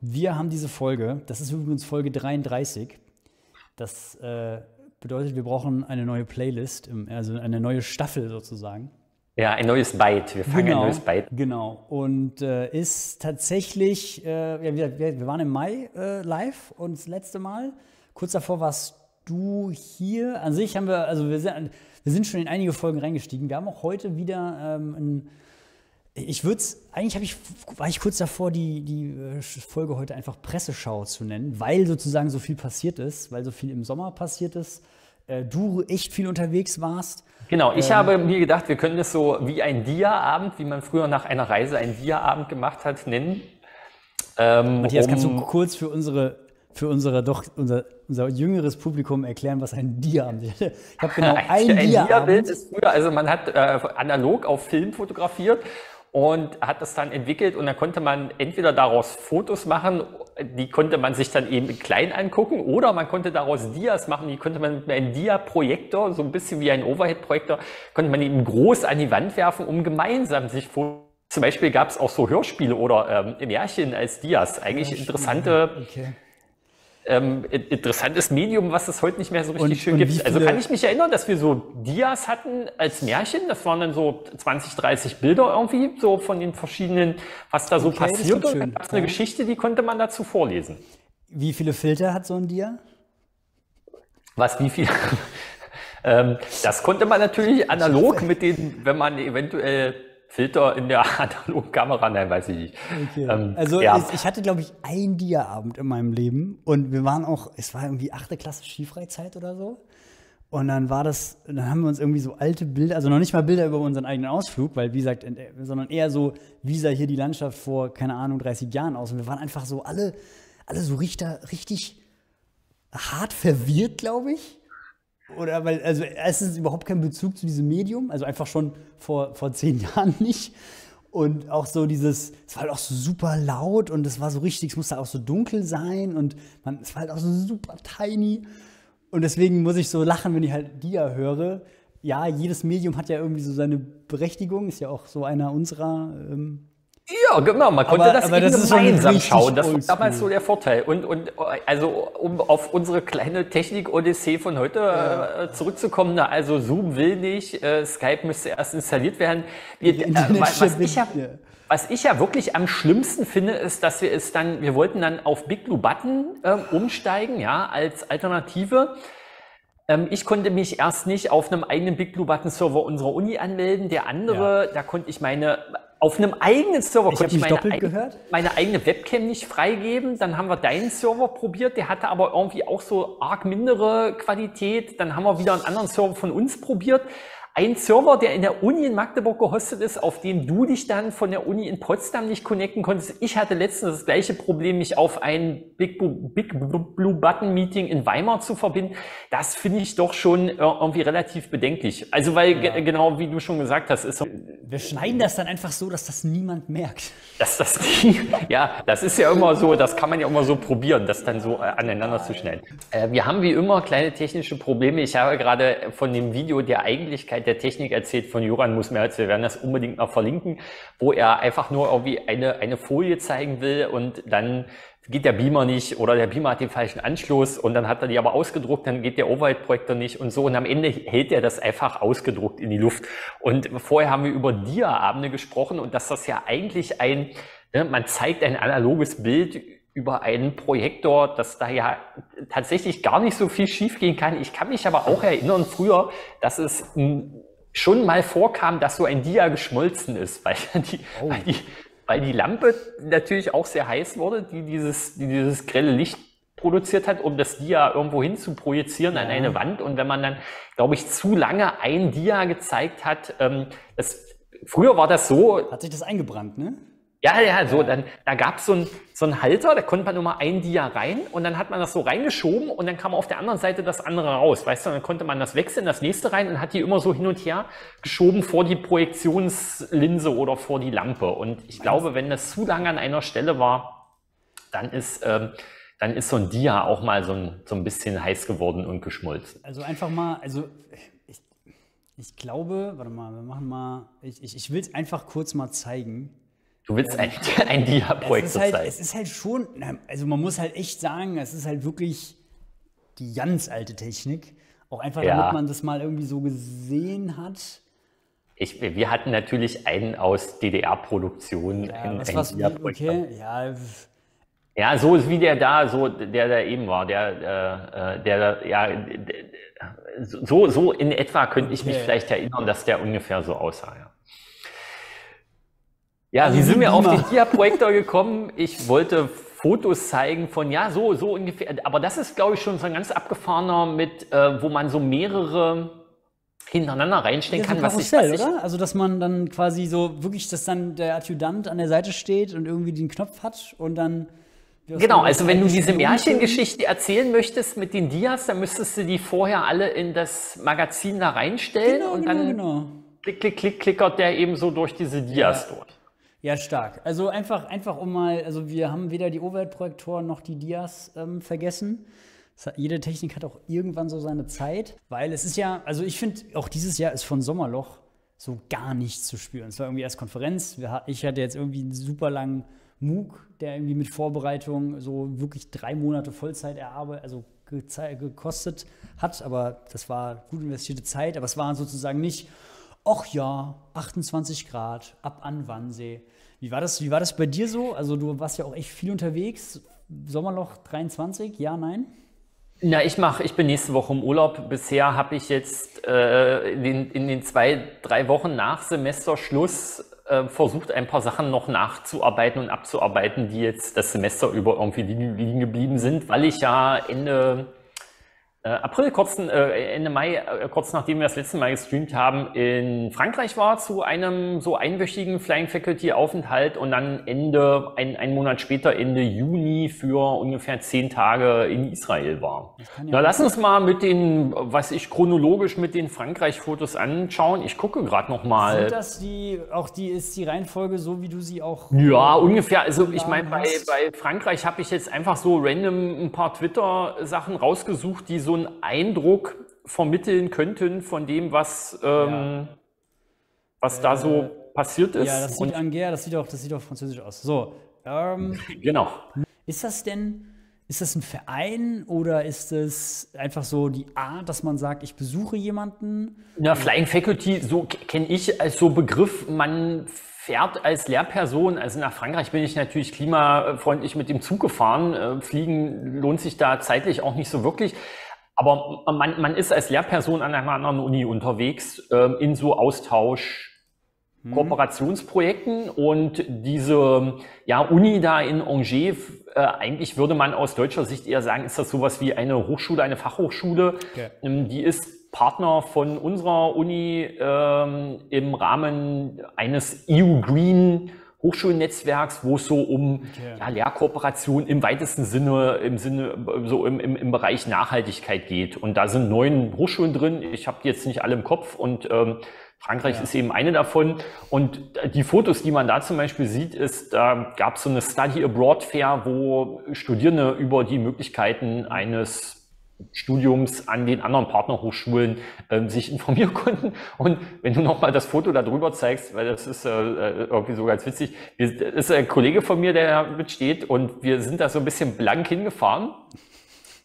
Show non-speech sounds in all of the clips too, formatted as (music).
Wir haben diese Folge, das ist übrigens Folge 33. Das äh, bedeutet, wir brauchen eine neue Playlist, also eine neue Staffel sozusagen. Ja, ein neues Byte. Wir fangen genau, ein neues Byte. Genau. Und äh, ist tatsächlich, äh, ja, wir, wir, waren im Mai äh, live und das letzte Mal. Kurz davor warst du hier. An sich haben wir, also wir sind, wir sind schon in einige Folgen reingestiegen. Wir haben auch heute wieder ähm, ein ich würde es, eigentlich ich, war ich kurz davor, die, die äh, Folge heute einfach Presseschau zu nennen, weil sozusagen so viel passiert ist, weil so viel im Sommer passiert ist, äh, du echt viel unterwegs warst. Genau, ich ähm, habe mir gedacht, wir können das so wie ein Dia-Abend, wie man früher nach einer Reise einen Dia-Abend gemacht hat, nennen. Ähm, Matthias, um, kannst du kurz für unsere für unsere doch unser, unser jüngeres Publikum erklären, was ein Dia-Abend ist. Ich habe genau (laughs) ein, ein Dia-Bild Dia ist früher, also man hat äh, analog auf Film fotografiert und hat das dann entwickelt und dann konnte man entweder daraus Fotos machen, die konnte man sich dann eben klein angucken oder man konnte daraus Dias machen, die konnte man mit einem Dia-Projektor, so ein bisschen wie ein Overhead-Projektor, konnte man eben groß an die Wand werfen, um gemeinsam sich Fotos zum Beispiel gab es auch so Hörspiele oder ähm, Märchen als Dias. Eigentlich interessante okay ähm, interessantes Medium, was es heute nicht mehr so richtig und, schön und gibt. Also kann ich mich erinnern, dass wir so Dias hatten als Märchen. Das waren dann so 20, 30 Bilder irgendwie, so von den verschiedenen, was da so okay, passiert. Und dann gab es eine ja. Geschichte, die konnte man dazu vorlesen. Wie viele Filter hat so ein Dia? Was, wie viel? (laughs) ähm, das konnte man natürlich analog mit den, wenn man eventuell Filter in der (laughs) analogen Kamera, nein, weiß ich nicht. Okay. Ähm, also ja. ich, ich hatte, glaube ich, ein Dia-Abend in meinem Leben und wir waren auch, es war irgendwie achte Klasse Skifreizeit oder so. Und dann war das, dann haben wir uns irgendwie so alte Bilder, also noch nicht mal Bilder über unseren eigenen Ausflug, weil wie gesagt, sondern eher so, wie sah hier die Landschaft vor, keine Ahnung, 30 Jahren aus. Und wir waren einfach so alle, alle so richtig, richtig hart verwirrt, glaube ich. Oder weil, also erstens überhaupt kein Bezug zu diesem Medium, also einfach schon vor, vor zehn (laughs) Jahren nicht. Und auch so dieses, es war halt auch so super laut und es war so richtig, es musste auch so dunkel sein und man, es war halt auch so super tiny. Und deswegen muss ich so lachen, wenn ich halt Dia höre. Ja, jedes Medium hat ja irgendwie so seine Berechtigung, ist ja auch so einer unserer ähm, ja, genau. Man konnte aber, das aber eben das gemeinsam schauen. Das war damals so der Vorteil. Und, und also, um auf unsere kleine Technik-Odyssee von heute ja. äh, zurückzukommen, na, also Zoom will nicht, äh, Skype müsste erst installiert werden. Wir, äh, was, ich ja, was ich ja wirklich am schlimmsten finde, ist, dass wir es dann, wir wollten dann auf Big Blue Button äh, umsteigen, ja, als Alternative. Ähm, ich konnte mich erst nicht auf einem eigenen Big Blue Button Server unserer Uni anmelden. Der andere, ja. da konnte ich meine auf einem eigenen Server ich konnte ich meine, eig meine, eigene Webcam nicht freigeben. Dann haben wir deinen Server probiert, der hatte aber irgendwie auch so arg mindere Qualität. Dann haben wir wieder einen anderen Server von uns probiert ein Server, der in der Uni in Magdeburg gehostet ist, auf dem du dich dann von der Uni in Potsdam nicht connecten konntest. Ich hatte letztens das gleiche Problem, mich auf ein Big, Big Blue Button Meeting in Weimar zu verbinden. Das finde ich doch schon irgendwie relativ bedenklich. Also weil ja. genau wie du schon gesagt hast, ist so, wir schneiden das dann einfach so, dass das niemand merkt. Dass das ja, das ist ja immer so, das kann man ja immer so probieren, das dann so äh, aneinander zu schneiden. Äh, wir haben wie immer kleine technische Probleme. Ich habe gerade von dem Video der Eigentlichkeit der Technik erzählt von Joran Musmerz. Wir werden das unbedingt mal verlinken, wo er einfach nur irgendwie eine, eine Folie zeigen will und dann geht der Beamer nicht oder der Beamer hat den falschen Anschluss und dann hat er die aber ausgedruckt, dann geht der Overhead-Projektor nicht und so und am Ende hält er das einfach ausgedruckt in die Luft. Und vorher haben wir über Dia-Abende gesprochen und dass das ja eigentlich ein, ne, man zeigt ein analoges Bild über einen Projektor, dass da ja tatsächlich gar nicht so viel schiefgehen kann. Ich kann mich aber auch erinnern früher, dass es schon mal vorkam, dass so ein Dia geschmolzen ist, (laughs) weil die, oh. weil die, weil die Lampe natürlich auch sehr heiß wurde, die dieses, die dieses grelle Licht produziert hat, um das Dia irgendwo hin zu projizieren an eine Wand. Und wenn man dann, glaube ich, zu lange ein Dia gezeigt hat, ähm, das, früher war das so. Hat sich das eingebrannt, ne? Ja, ja, so, dann, da gab so es so einen Halter, da konnte man nur mal ein Dia rein und dann hat man das so reingeschoben und dann kam auf der anderen Seite das andere raus, weißt du, dann konnte man das wechseln, das nächste rein und hat die immer so hin und her geschoben vor die Projektionslinse oder vor die Lampe. Und ich glaube, wenn das zu lange an einer Stelle war, dann ist, ähm, dann ist so ein Dia auch mal so ein, so ein bisschen heiß geworden und geschmolzen. Also einfach mal, also ich, ich glaube, warte mal, wir machen mal, ich, ich, ich will es einfach kurz mal zeigen Du willst ein, (laughs) ein Dia-Projekt halt, zeigen. Es ist halt schon, also man muss halt echt sagen, es ist halt wirklich die ganz alte Technik. Auch einfach, damit ja. man das mal irgendwie so gesehen hat. Ich, wir hatten natürlich einen aus DDR-Produktion. Ja, ein, was, was, okay, ja. Ja, so wie der da, so der da eben war, der, äh, der, ja, so, so in etwa könnte ich mich vielleicht erinnern, dass der ungefähr so aussah. Ja. Ja, wie sind wir auf den Dia-Projektor gekommen? Ich wollte Fotos zeigen von, ja, so, so ungefähr. Aber das ist, glaube ich, schon so ein ganz abgefahrener mit, äh, wo man so mehrere hintereinander reinstecken ja, kann. was ich, was ich, oder? Also, dass man dann quasi so wirklich, dass dann der Adjutant an der Seite steht und irgendwie den Knopf hat und dann. Genau, also wenn du diese Märchengeschichte erzählen möchtest mit den Dias, dann müsstest du die vorher alle in das Magazin da reinstellen genau, und genau, dann genau. klick, klick, klick, klickert der eben so durch diese Dias ja. durch. Ja, stark. Also einfach, einfach um mal, also wir haben weder die Overhead-Projektoren noch die Dias ähm, vergessen. Hat, jede Technik hat auch irgendwann so seine Zeit, weil es ist ja, also ich finde, auch dieses Jahr ist von Sommerloch so gar nichts zu spüren. Es war irgendwie erst Konferenz. Ich hatte jetzt irgendwie einen super langen MOOC, der irgendwie mit Vorbereitung so wirklich drei Monate Vollzeit erarbeitet, also gekostet hat. Aber das war gut investierte Zeit. Aber es war sozusagen nicht, ach ja, 28 Grad, ab an Wannsee. Wie war, das, wie war das bei dir so? Also du warst ja auch echt viel unterwegs. Sommerloch 23, ja, nein? Na, ich mache, ich bin nächste Woche im Urlaub. Bisher habe ich jetzt äh, in, den, in den zwei, drei Wochen nach Semesterschluss äh, versucht, ein paar Sachen noch nachzuarbeiten und abzuarbeiten, die jetzt das Semester über irgendwie liegen geblieben sind, weil ich ja Ende April, kurz, äh, Ende Mai, äh, kurz nachdem wir das letzte Mal gestreamt haben, in Frankreich war zu einem so einwöchigen Flying Faculty Aufenthalt und dann Ende, ein, ein Monat später, Ende Juni für ungefähr zehn Tage in Israel war. Ja Na, lass uns mal mit den, was ich chronologisch mit den Frankreich-Fotos anschauen. Ich gucke gerade noch mal. Sind das die, auch die, ist die Reihenfolge so, wie du sie auch? Ja, ungefähr. Also ich meine, bei, bei Frankreich habe ich jetzt einfach so random ein paar Twitter-Sachen rausgesucht, die so einen Eindruck vermitteln könnten von dem, was, ähm, ja. was äh, da so äh, passiert ist. Ja, das sieht Angers, das sieht auch, das sieht auch französisch aus. So. Ähm, (laughs) genau. Ist das denn, ist das ein Verein oder ist es einfach so die Art, dass man sagt, ich besuche jemanden? Ja, Flying Faculty, so kenne ich als so Begriff, man fährt als Lehrperson, also nach Frankreich bin ich natürlich klimafreundlich mit dem Zug gefahren. Äh, fliegen lohnt sich da zeitlich auch nicht so wirklich. Aber man, man ist als Lehrperson an einer anderen Uni unterwegs ähm, in so Austausch. Mhm. Kooperationsprojekten und diese ja, Uni da in Angers, äh, eigentlich würde man aus deutscher Sicht eher sagen, ist das sowas wie eine Hochschule, eine Fachhochschule. Okay. Ähm, die ist Partner von unserer Uni ähm, im Rahmen eines EU Green Hochschulnetzwerks, wo es so um okay. ja, Lehrkooperation im weitesten Sinne, im Sinne, so im, im, im Bereich Nachhaltigkeit geht. Und da sind neun Hochschulen drin. Ich habe die jetzt nicht alle im Kopf und ähm, Frankreich ja. ist eben eine davon. Und die Fotos, die man da zum Beispiel sieht, ist, da gab es so eine Study Abroad Fair, wo Studierende über die Möglichkeiten eines Studiums an den anderen Partnerhochschulen ähm, sich informieren (laughs) konnten. Und wenn du nochmal das Foto da drüber zeigst, weil das ist äh, äh, irgendwie so ganz witzig, das ist ein Kollege von mir, der mitsteht und wir sind da so ein bisschen blank hingefahren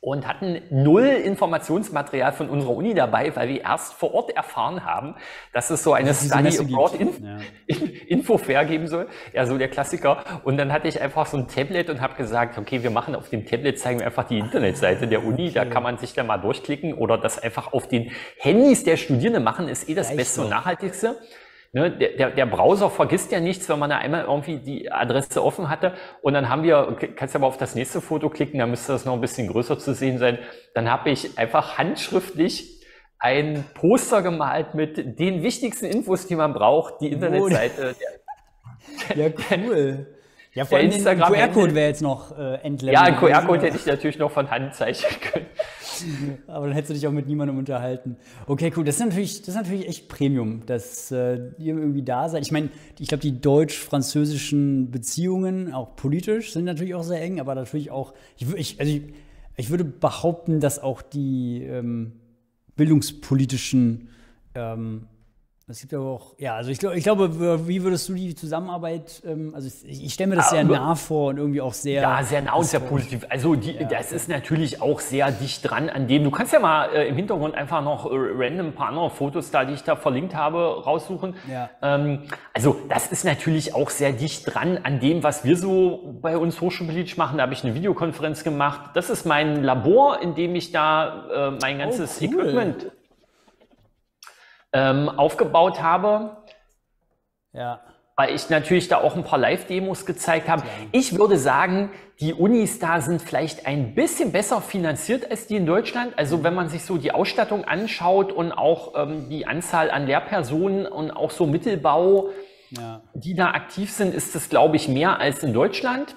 und hatten null Informationsmaterial von unserer Uni dabei, weil wir erst vor Ort erfahren haben, dass es so eine das Study Abroad Inf ja. (laughs) Info fair geben soll. Ja, so der Klassiker. Und dann hatte ich einfach so ein Tablet und habe gesagt, okay, wir machen auf dem Tablet, zeigen wir einfach die Internetseite der Uni, da kann man sich dann mal durchklicken oder das einfach auf den Handys der Studierenden machen, ist eh das Beste und Nachhaltigste. Ne, der, der, der Browser vergisst ja nichts, wenn man da einmal irgendwie die Adresse offen hatte. Und dann haben wir, kannst du aber auf das nächste Foto klicken, da müsste das noch ein bisschen größer zu sehen sein. Dann habe ich einfach handschriftlich ein Poster gemalt mit den wichtigsten Infos, die man braucht, die Internetseite. (laughs) ja, cool. Ja, vor allem der QR-Code wäre jetzt noch äh, entleert. Ja, ein QR-Code hätte ich natürlich noch von Hand zeichnen (laughs) können. (laughs) Aber dann hättest du dich auch mit niemandem unterhalten. Okay, cool. Das ist natürlich, das ist natürlich echt Premium, dass äh, ihr irgendwie da seid. Ich meine, ich glaube, die deutsch-französischen Beziehungen, auch politisch, sind natürlich auch sehr eng, aber natürlich auch, ich, ich, also ich, ich würde behaupten, dass auch die ähm, bildungspolitischen ähm, Es gibt aber auch, ja, also ich, glaub, ich glaube, wie würdest du die Zusammenarbeit, ähm, also ich, ich stelle mir das sehr nah vor und irgendwie auch sehr. Ja, sehr nah und sehr positiv. Also die, ja. das ist natürlich auch sehr dicht dran an dem. Du kannst ja mal äh, im Hintergrund einfach noch äh, random ein paar andere Fotos da, die ich da verlinkt habe, raussuchen. Ja. Ähm, also das ist natürlich auch sehr dicht dran an dem, was wir so bei uns Hochschulpolitisch machen. Da habe ich eine Videokonferenz gemacht. Das ist mein Labor, in dem ich da äh, mein ganzes oh, cool. Equipment ähm, aufgebaut habe. Ja. Weil ich natürlich da auch ein paar Live-Demos gezeigt habe. Ja. Ich würde sagen, die Unis da sind vielleicht ein bisschen besser finanziert als die in Deutschland. Also wenn man sich so die Ausstattung anschaut und auch ähm, die Anzahl an Lehrpersonen und auch so Mittelbau, ja. die da aktiv sind, ist das, glaube ich, mehr als in Deutschland.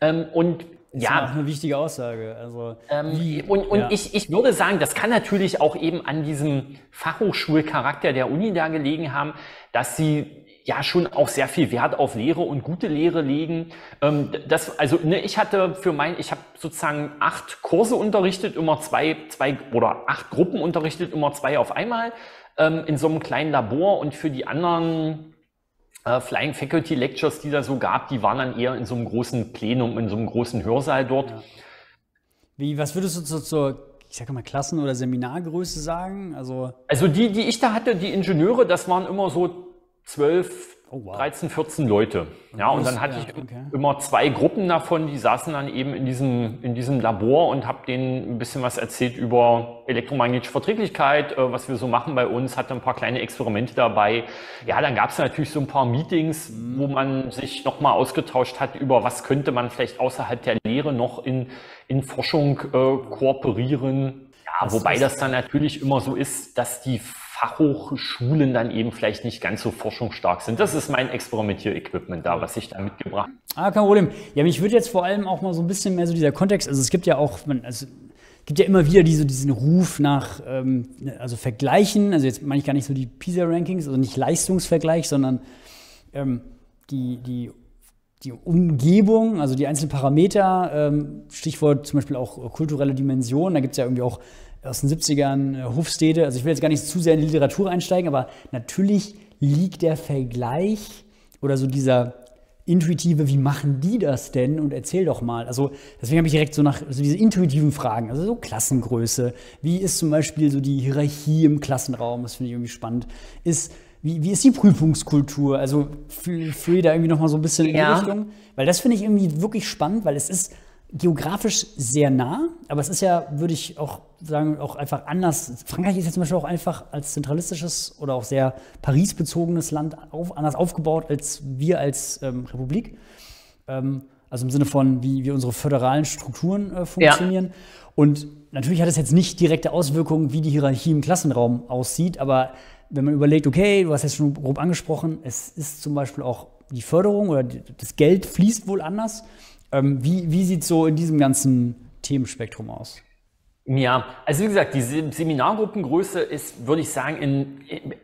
Ähm, und ist ja, auch eine wichtige Aussage. Also, ähm, wie, und und ja. ich, ich würde sagen, das kann natürlich auch eben an diesem Fachhochschulcharakter der Uni da gelegen haben, dass sie ja schon auch sehr viel Wert auf Lehre und gute Lehre legen. Ähm, das, also ne, ich hatte für mein, ich habe sozusagen acht Kurse unterrichtet, immer zwei, zwei oder acht Gruppen unterrichtet, immer zwei auf einmal ähm, in so einem kleinen Labor und für die anderen äh, Flying Faculty Lectures, die da so gab, die waren dann eher in so einem großen Plenum, in so einem großen Hörsaal dort. Ja. Wie, was würdest du zur, zur ich sage mal, Klassen- oder Seminargröße sagen? Also, also die, die ich da hatte, die Ingenieure, das waren immer so zwölf, oh, wow. 13, 14 Leute. Ja, und dann hatte ich okay. immer zwei Gruppen davon, die saßen dann eben in diesem, in diesem Labor und habe denen ein bisschen was erzählt über elektromagnetische Verträglichkeit, äh, was wir so machen bei uns, hatte ein paar kleine Experimente dabei. Ja, dann gab es natürlich so ein paar Meetings, mhm. wo man sich nochmal ausgetauscht hat über, was könnte man vielleicht außerhalb der Lehre noch in, in Forschung äh, kooperieren. Ja, das wobei das dann natürlich immer so ist, dass die Fachhochschulen dann eben vielleicht nicht ganz so forschungsstark sind. Das ist mein Experimentier-Equipment da, was ich da mitgebracht habe. Ah, kein Problem. Ja, mich würde jetzt vor allem auch mal so ein bisschen mehr so dieser Kontext, also es gibt ja auch, man, also gibt ja immer wieder diese, diesen Ruf nach, ähm, also Vergleichen, also jetzt meine ich gar nicht so die PISA-Rankings, also nicht Leistungsvergleich, sondern ähm, die, die, die Umgebung, also die einzelnen Parameter, ähm, Stichwort zum Beispiel auch kulturelle Dimension, da gibt es ja irgendwie auch aus den 70ern, äh, Hofstede. Also ich will jetzt gar nicht zu sehr in die Literatur einsteigen, aber natürlich liegt der Vergleich oder so dieser intuitive, wie machen die das denn? Und erzähl doch mal. Also deswegen habe ich direkt so nach so diese intuitiven Fragen, also so Klassengröße. Wie ist zum Beispiel so die Hierarchie im Klassenraum? Das finde ich irgendwie spannend. Ist wie, wie ist die Prüfungskultur? Also fühle fühl da irgendwie noch mal so ein bisschen in die Richtung, weil das finde ich irgendwie wirklich spannend, weil es ist geografisch sehr nah, aber es ist ja, würde ich auch sagen, auch einfach anders. Frankreich ist ja zum Beispiel auch einfach als zentralistisches oder auch sehr Paris-bezogenes Land auf, anders aufgebaut als wir als ähm, Republik. Ähm, also im Sinne von, wie, wie unsere föderalen Strukturen äh, funktionieren. Ja. Und natürlich hat es jetzt nicht direkte Auswirkungen, wie die Hierarchie im Klassenraum aussieht, aber wenn man überlegt, okay, du hast jetzt schon grob angesprochen, es ist zum Beispiel auch die Förderung oder das Geld fließt wohl anders. Ähm, wie wie sieht es so in diesem ganzen Themenspektrum aus? Ja, also wie gesagt, die Seminargruppengröße ist, würde ich sagen, in,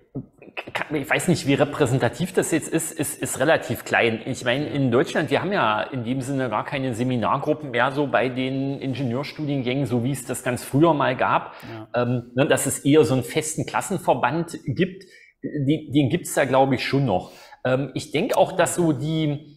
ich weiß nicht, wie repräsentativ das jetzt ist, ist, ist relativ klein. Ich meine, in Deutschland, wir haben ja in dem Sinne gar keine Seminargruppen mehr so bei den Ingenieurstudiengängen, so wie es das ganz früher mal gab, ja. ähm, ne, dass es eher so einen festen Klassenverband gibt. Den, den gibt es da, glaube ich, schon noch. Ähm, ich denke auch, dass so die,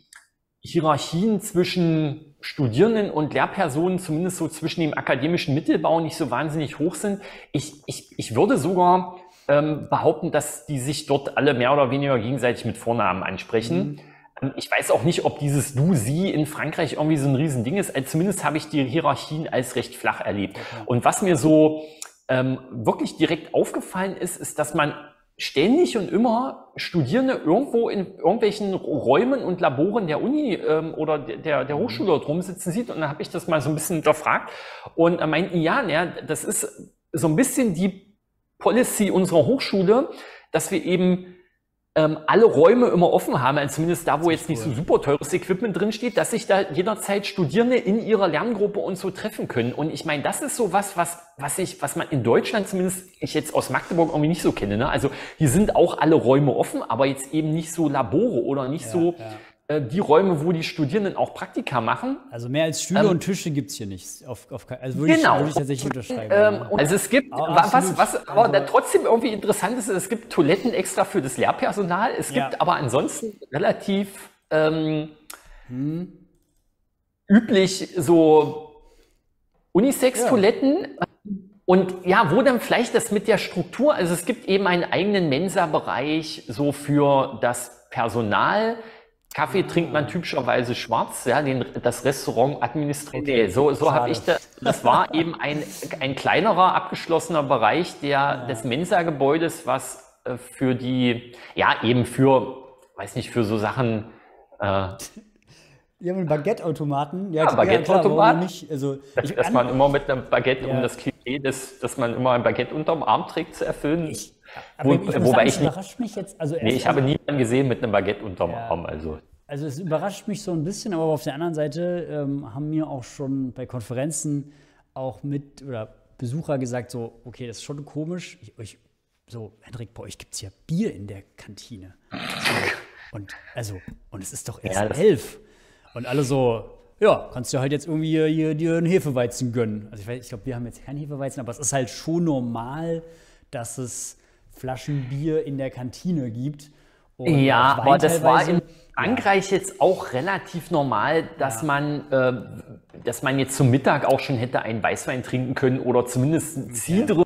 Hierarchien zwischen Studierenden und Lehrpersonen, zumindest so zwischen dem akademischen Mittelbau, nicht so wahnsinnig hoch sind. Ich, ich, ich würde sogar ähm, behaupten, dass die sich dort alle mehr oder weniger gegenseitig mit Vornamen ansprechen. Mhm. Ich weiß auch nicht, ob dieses Du, Sie in Frankreich irgendwie so ein Riesending ist. Also zumindest habe ich die Hierarchien als recht flach erlebt. Und was mir so ähm, wirklich direkt aufgefallen ist, ist, dass man ständig und immer Studierende irgendwo in irgendwelchen Räumen und Laboren der Uni ähm, oder der, der Hochschule dort rumsitzen sieht. Und dann habe ich das mal so ein bisschen hinterfragt. Und er meinten, ja, ja, das ist so ein bisschen die Policy unserer Hochschule, dass wir eben ähm, alle Räume immer offen haben, also zumindest da, wo jetzt nicht so super teures Equipment drin steht, dass sich da jederzeit Studierende in ihrer Lerngruppe und so treffen können. Und ich meine, das ist so was, was, was ich, was man in Deutschland zumindest, ich jetzt aus Magdeburg irgendwie nicht so kenne. Ne? Also hier sind auch alle Räume offen, aber jetzt eben nicht so Labore oder nicht ja, so ja die Räume, wo die Studierenden auch Praktika machen. Also mehr als Stühle ähm, und Tische gibt es hier nicht. Auf, auf, also würde genau. ich, würde ich tatsächlich unterschreiben. Ähm, also es gibt, oh, was, was aber also, trotzdem irgendwie interessant ist, es gibt Toiletten extra für das Lehrpersonal. Es gibt ja. aber ansonsten relativ ähm, hm. üblich so Unisex-Toiletten. Ja. Und ja, wo dann vielleicht das mit der Struktur, also es gibt eben einen eigenen Mensa-Bereich so für das Personal. Kaffee trinkt man typischerweise schwarz, ja, den, das Restaurant administriert. Okay, so, so habe ich das. Das war eben ein, ein kleinerer abgeschlossener Bereich der, ja. des Mensa-Gebäudes, was äh, für die, ja, eben für, weiß nicht, für so Sachen, äh, wir haben einen Baguette-Automaten. Ja, ja Baguette-Automaten. Also, (laughs) dass man immer mit einem Baguette, ja. um das Klischee, des, dass man immer ein Baguette unterm Arm trägt, zu erfüllen. Ich, Wo, ich wobei sagen, ich überrascht mich jetzt. Also nee, ich habe niemanden gesehen mit einem Baguette unterm ja. Arm. Also. also es überrascht mich so ein bisschen, aber auf der anderen Seite ähm, haben mir auch schon bei Konferenzen auch mit oder Besucher gesagt, so, okay, das ist schon komisch. Ich, ich, so, Hendrik, bei euch gibt es ja Bier in der Kantine. Und also, und es ist doch erst ja, elf. Und alle so, ja, kannst du halt jetzt irgendwie hier, hier dir einen Hefeweizen gönnen. Also ich, ich glaube, wir haben jetzt keinen Hefeweizen, aber es ist halt schon normal, dass es Flaschen Bier in der Kantine gibt. Und ja, aber das war in Frankreich ja. jetzt auch relativ normal, dass ja. man, äh, dass man jetzt zum Mittag auch schon hätte einen Weißwein trinken können oder zumindest ein Cidre.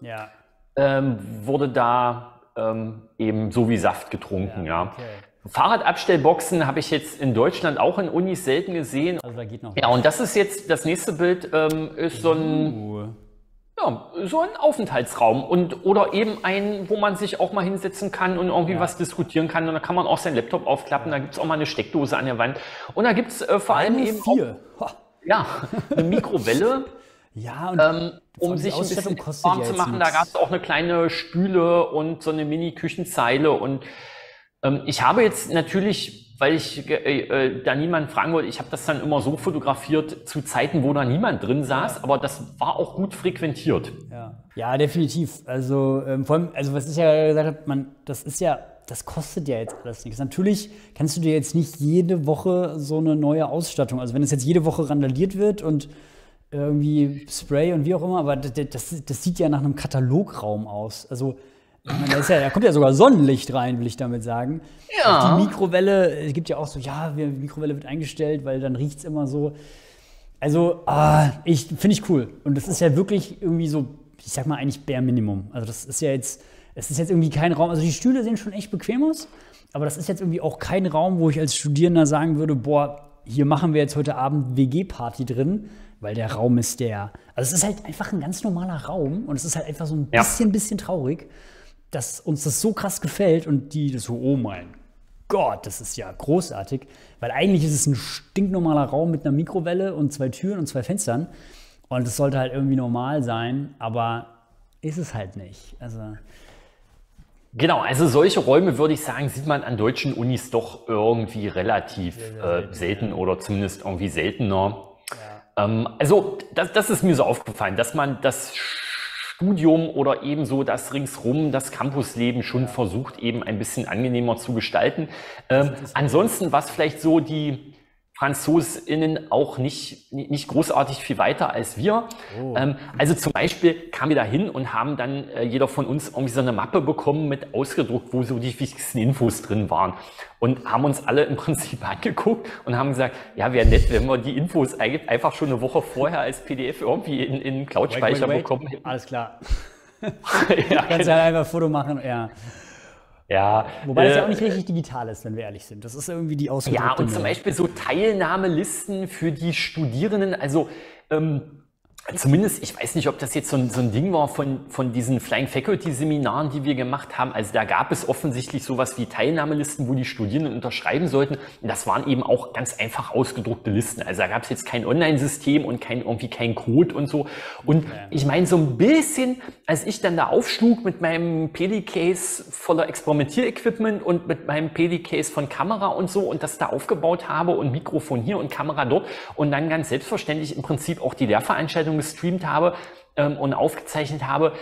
Ja. Ähm, wurde da ähm, eben so wie Saft getrunken, ja. Okay. Fahrradabstellboxen habe ich jetzt in Deutschland auch in Unis selten gesehen. Also da geht noch. Ja, und das ist jetzt das nächste Bild ähm, ist so ein uh. Ja, so ein Aufenthaltsraum und oder eben ein, wo man sich auch mal hinsetzen kann und irgendwie ja. was diskutieren kann und da kann man auch seinen Laptop aufklappen. Da gibt es auch mal eine Steckdose an der Wand und da gibt es äh, vor allem eben vier. Auch, ja (laughs) eine Mikrowelle. Ja, und ähm, um sich ein bisschen warm zu machen, da gab es auch eine kleine Spüle und so eine Mini-Küchenzeile und ähm, ich habe jetzt natürlich, weil ich äh, äh, da niemanden fragen wollte, ich habe das dann immer so fotografiert zu Zeiten, wo da niemand drin saß, aber das war auch gut frequentiert. Ja, ja definitiv. Also ähm, vor allem, also was ich ja gesagt habe, man, das ist ja das kostet ja jetzt alles nichts. Natürlich kannst du dir jetzt nicht jede Woche so eine neue Ausstattung, also wenn es jetzt jede Woche randaliert wird und irgendwie Spray und wie auch immer, aber das, das, das sieht ja nach einem Katalograum aus. Also da, ja, da, kommt ja sogar Sonnenlicht rein, will ich damit sagen. Ja. Die Mikrowelle, es gibt ja auch so, ja, die Mikrowelle wird eingestellt, weil dann riecht es immer so. Also, ah, ich finde ich cool. Und das ist ja wirklich irgendwie so, ich sag mal eigentlich Bare Minimum. Also das ist ja jetzt, es ist jetzt irgendwie kein Raum. Also die Stühle sehen schon echt bequem aus, aber das ist jetzt irgendwie auch kein Raum, wo ich als Studierender sagen würde, boah, hier machen wir jetzt heute Abend WG-Party drin, weil der Raum ist der. Also es ist halt einfach ein ganz normaler Raum und es ist halt einfach so ein bisschen, ja. bisschen traurig dass uns das so krass gefällt und die das so, oh mein Gott, das ist ja großartig, weil eigentlich ist es ein stinknormaler Raum mit einer Mikrowelle und zwei Türen und zwei Fenstern und es sollte halt irgendwie normal sein, aber ist es halt nicht. Also Genau, also solche Räume würde ich sagen, sieht man an deutschen Unis doch irgendwie relativ selten, äh, selten ja. oder zumindest irgendwie seltener. Ja. Ähm, also das, das ist mir so aufgefallen, dass man das Studium oder ebenso das ringsrum, das Campusleben schon versucht, eben ein bisschen angenehmer zu gestalten. Ähm, ansonsten, was vielleicht so die, FranzosInnen auch nicht, nicht großartig viel weiter als wir. Oh. Ähm, also zum Beispiel kamen wir da hin und haben dann äh, jeder von uns irgendwie so eine Mappe bekommen mit ausgedruckt, wo so die wichtigsten Infos drin waren. Und haben uns alle im (laughs) Prinzip angeguckt und haben gesagt, ja, wäre nett, wenn wir die Infos einfach schon eine Woche vorher als PDF irgendwie in, in Cloud-Speicher bekommen. Alles klar. (laughs) ja, Kannst ja halt einfach ein Foto machen, ja. Ja. Wobei äh, das ja auch nicht richtig digital ist, wenn wir ehrlich sind. Das ist irgendwie die Auswirkung. Ja, und zum Beispiel so Teilnahmelisten für die Studierenden. Also ähm, Zumindest, ich weiß nicht, ob das jetzt so ein, so ein Ding war von, von diesen Flying Faculty Seminaren, die wir gemacht haben. Also da gab es offensichtlich sowas wie Teilnahmelisten, wo die Studierenden unterschreiben sollten. Und das waren eben auch ganz einfach ausgedruckte Listen. Also da gab es jetzt kein Online-System und kein, irgendwie kein Code und so. Und okay. ich meine, so ein bisschen, als ich dann da aufschlug mit meinem PD-Case voller Experimentierequipment und mit meinem PD-Case von Kamera und so und das da aufgebaut habe und Mikrofon hier und Kamera dort und dann ganz selbstverständlich im Prinzip auch die Lehrveranstaltung gestreamt habe ähm, und aufgezeichnet habe.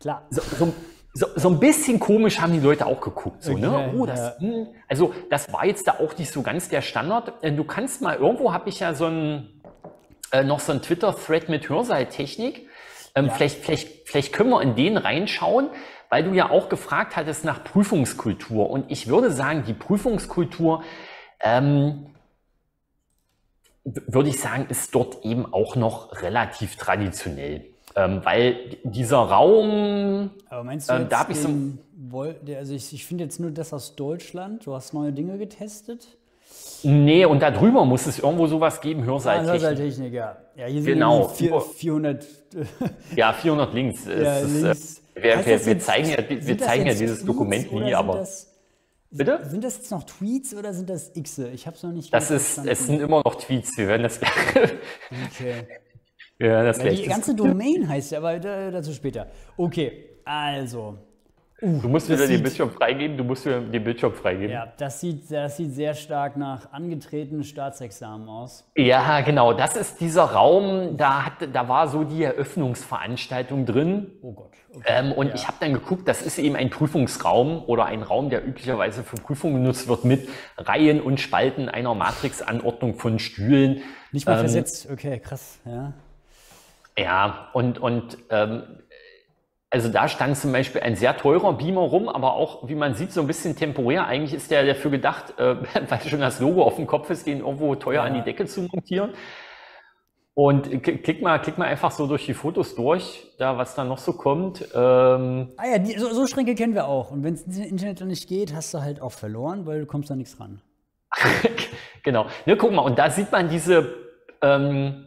Klar. So, so, so, so ein bisschen komisch haben die Leute auch geguckt. So, okay, ne? Oh, das, ja. Hm. also das war jetzt da auch nicht so ganz der Standard. Äh, du kannst mal, irgendwo habe ich ja so ein, äh, noch so ein Twitter-Thread mit Hörsaaltechnik. Ähm, ja. vielleicht, vielleicht, vielleicht können wir in den reinschauen, weil du ja auch gefragt hattest nach Prüfungskultur. Und ich würde sagen, die Prüfungskultur, ähm, würde ich sagen, ist dort eben auch noch relativ traditionell. Ähm, weil dieser Raum, Aber meinst du ähm, da habe ich so. Also ich, ich finde jetzt nur das aus Deutschland. Du hast neue Dinge getestet. Nee, und da drüber muss es irgendwo sowas geben, Hörsaaltechnik. Ah, Hörsaaltechnik, ja. ja hier genau. sind genau. 400. (laughs) ja, 400 Links. Ja, ist, links. Äh, wir, wir, wir, zeigen ja, wir zeigen ja dieses Dokument nie, aber. Das, Bitte? Sind das jetzt noch Tweets oder sind das X? Ich habe es noch nicht Das ist, es sind immer noch Tweets. Wir werden das. (laughs) okay. Ja, das Weil die ganze Domain heißt ja, aber dazu später. Okay, also. Uh, du musst wieder den Bildschirm freigeben, du musst wieder den Bildschirm freigeben. Ja, das sieht, das sieht sehr stark nach angetretenen Staatsexamen aus. Ja, genau. Das ist dieser Raum, da, hat, da war so die Eröffnungsveranstaltung drin. Oh Gott. Okay. Ähm, und ja. ich habe dann geguckt, das ist eben ein Prüfungsraum oder ein Raum, der üblicherweise für Prüfungen genutzt wird, mit Reihen und Spalten einer Matrixanordnung von Stühlen. Nicht mal ähm, versetzt, okay, krass, ja. Ja, und, und ähm, also da stand zum Beispiel ein sehr teurer Beamer rum, aber auch, wie man sieht, so ein bisschen temporär. Eigentlich ist der dafür gedacht, äh, (laughs) weil schon das Logo auf dem Kopf ist, den irgendwo teuer ja. an die Decke zu montieren. Und klick mal, klick mal einfach so durch die Fotos durch, da was da noch so kommt. Ähm ah ja, die, so, so Schränke kennen wir auch. Und wenn es ins Internet dann nicht geht, hast du halt auch verloren, weil du kommst da nichts ran. (laughs) genau. Ne, guck mal, und da sieht man diese ähm,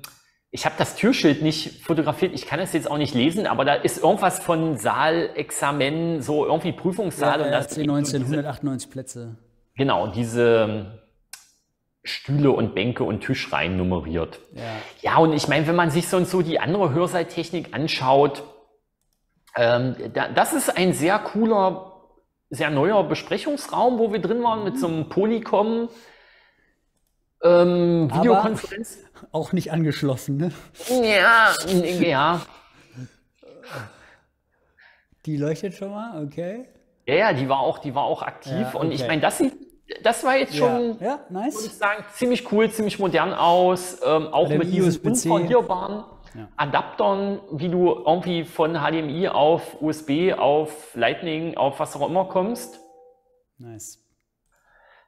ich habe das Türschild nicht fotografiert, ich kann es jetzt auch nicht lesen, aber da ist irgendwas von Saal, Examen, so irgendwie Prüfungssaal. Ja, und das 19, 198 Plätze. Genau, diese ähm, Stühle und Bänke und Tischreihen nummeriert. Ja, ja und ich meine, wenn man sich sonst so die andere Hörsaaltechnik anschaut, ähm, da, das ist ein sehr cooler, sehr neuer Besprechungsraum, wo wir drin waren mit so einem Polycom. Ähm, Videokonferenz. Auch nicht angeschlossen, ne? Ja, ja. Die leuchtet schon mal, okay. Ja, ja, die war auch, die war auch aktiv. Ja, okay. Und ich meine, das sieht, das war jetzt schon, ja, ja nice. würde ich sagen, ziemlich cool, ziemlich modern aus. Ähm, auch mit diesen unverlierbaren ja. Adaptern, wie du irgendwie von HDMI auf USB, auf Lightning, auf was auch immer kommst. Nice.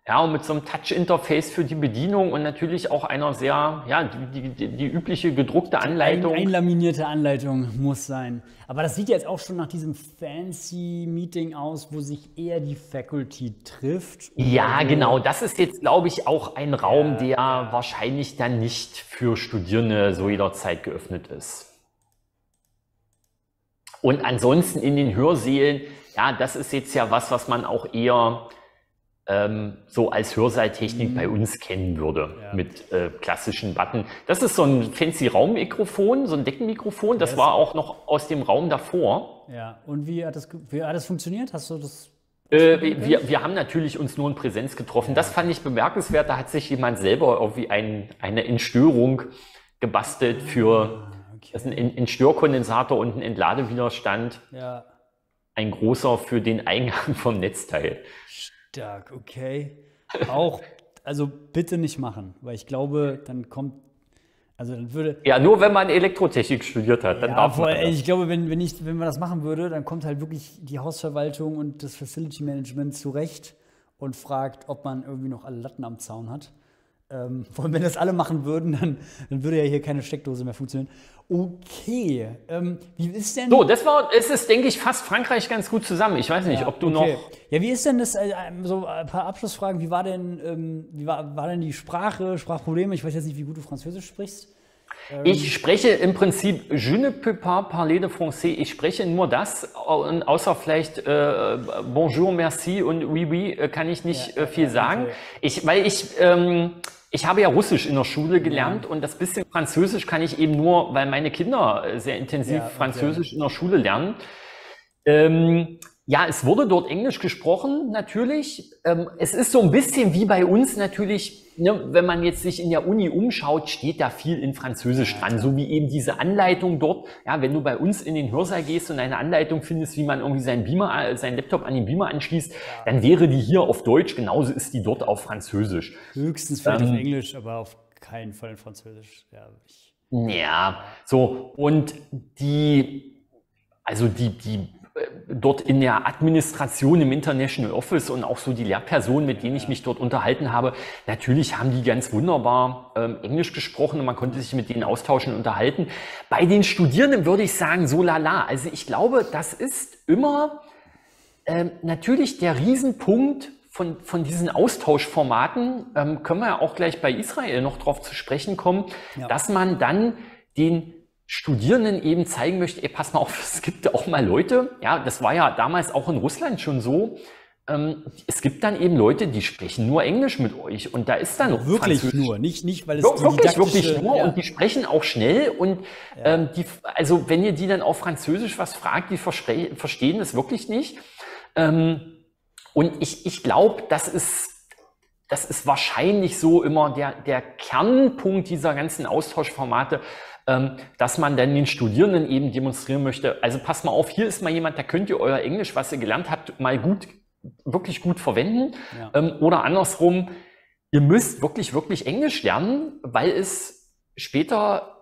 Ja, und mit so einem Touch-Interface für die Bedienung und natürlich auch einer sehr, ja, die, die, die übliche gedruckte Anleitung. Ein, einlaminierte Anleitung muss sein. Aber das sieht jetzt auch schon nach diesem fancy Meeting aus, wo sich eher die Faculty trifft. Ja, genau. Das ist jetzt, glaube ich, auch ein Raum, der wahrscheinlich dann nicht für Studierende so jederzeit geöffnet ist. Und ansonsten in den Hörsälen, ja, das ist jetzt ja was, was man auch eher ähm, so als Hörsaaltechnik mhm. bei uns kennen würde, ja. mit äh, klassischen Button. Das ist so ein fancy Raummikrofon, so ein Deckenmikrofon. Das ja, war auch noch aus dem Raum davor. Ja, und wie hat das, wie hat das funktioniert? Hast du das äh, wir, wir haben natürlich uns nur in Präsenz getroffen. Das fand ich bemerkenswert. Da hat sich jemand selber irgendwie ein, eine Entstörung gebastelt für ah, okay. das ist ein Entstörkondensator und ein Entladewiderstand. Ja. Ein großer für den Eingang vom Netzteil. Stark, okay. Auch, also bitte nicht machen, weil ich glaube, dann kommt, also dann würde. Ja, nur wenn man Elektrotechnik studiert hat, dann ja, darf man. Ich glaube, wenn, wenn, ich, wenn man das machen würde, dann kommt halt wirklich die Hausverwaltung und das Facility Management zurecht und fragt, ob man irgendwie noch alle Latten am Zaun hat. Ähm, vor allem, wenn das alle machen würden, dann, dann würde ja hier keine Steckdose mehr funktionieren. Okay, ähm, wie ist denn. So, das war, es ist, denke ich, fast Frankreich ganz gut zusammen. Ich weiß nicht, ja, ob du okay. noch. Ja, wie ist denn das, äh, so ein paar Abschlussfragen, wie war denn, ähm, wie war, war denn die Sprache, Sprachprobleme? Ich weiß jetzt nicht, wie gut du Französisch sprichst. Ähm, ich spreche im Prinzip, je ne peux pas parler de français. Ich spreche nur das, außer vielleicht äh, bonjour, merci und oui, oui, äh, kann ich nicht ja, äh, viel sagen. Okay. Ich, weil ich, ähm, ich habe ja Russisch in der Schule gelernt ja. und das bisschen Französisch kann ich eben nur, weil meine Kinder sehr intensiv ja. Französisch in der Schule lernen. Ähm, ja, es wurde dort Englisch gesprochen, natürlich. Ähm, es ist so ein bisschen wie bei uns natürlich, ne, wenn man jetzt sich in der Uni umschaut, steht da viel in Französisch dran, so wie eben diese Anleitung dort. Ja, wenn du bei uns in den Hörsaal gehst und eine Anleitung findest, wie man irgendwie seinen Beamer, äh, seinen Laptop an den Beamer anschließt, dann wäre die hier auf Deutsch, genauso ist die dort auf Französisch. Höchstens vielleicht ähm, auf Englisch, aber auf keinen Fall in Französisch. Ja, ja, so, und die, also die, die dort in der Administration im International Office und auch so die Lehrpersonen, mit denen ich mich dort unterhalten habe, natürlich haben die ganz wunderbar ähm, Englisch gesprochen und man konnte sich mit denen austauschen und unterhalten. Bei den Studierenden würde ich sagen, so lala. Also ich glaube, das ist immer ähm, natürlich der Riesenpunkt von, von diesen Austauschformaten, ähm, können wir ja auch gleich bei Israel noch drauf zu sprechen kommen, ja. dass man dann den Studierenden eben zeigen möchte, ey, pass mal auf, (laughs) es gibt auch mal Leute, ja, das war ja damals auch in Russland schon so, ähm, es gibt dann eben Leute, die sprechen nur Englisch mit euch und da ist dann wirklich nur, nicht nicht weil es ja, wirklich wirklich nur ja. und die sprechen auch schnell und ja. ähm, die also wenn ihr die dann auf Französisch was fragt, die verstehen das wirklich nicht ähm, und ich ich glaube, das ist das ist wahrscheinlich so immer der der Kernpunkt dieser ganzen Austauschformate dass man dann den Studierenden eben demonstrieren möchte, also passt mal auf, hier ist mal jemand, da könnt ihr euer Englisch, was ihr gelernt habt, mal gut, wirklich gut verwenden. Ja. Ähm, oder andersrum, ihr müsst wirklich, wirklich Englisch lernen, weil es später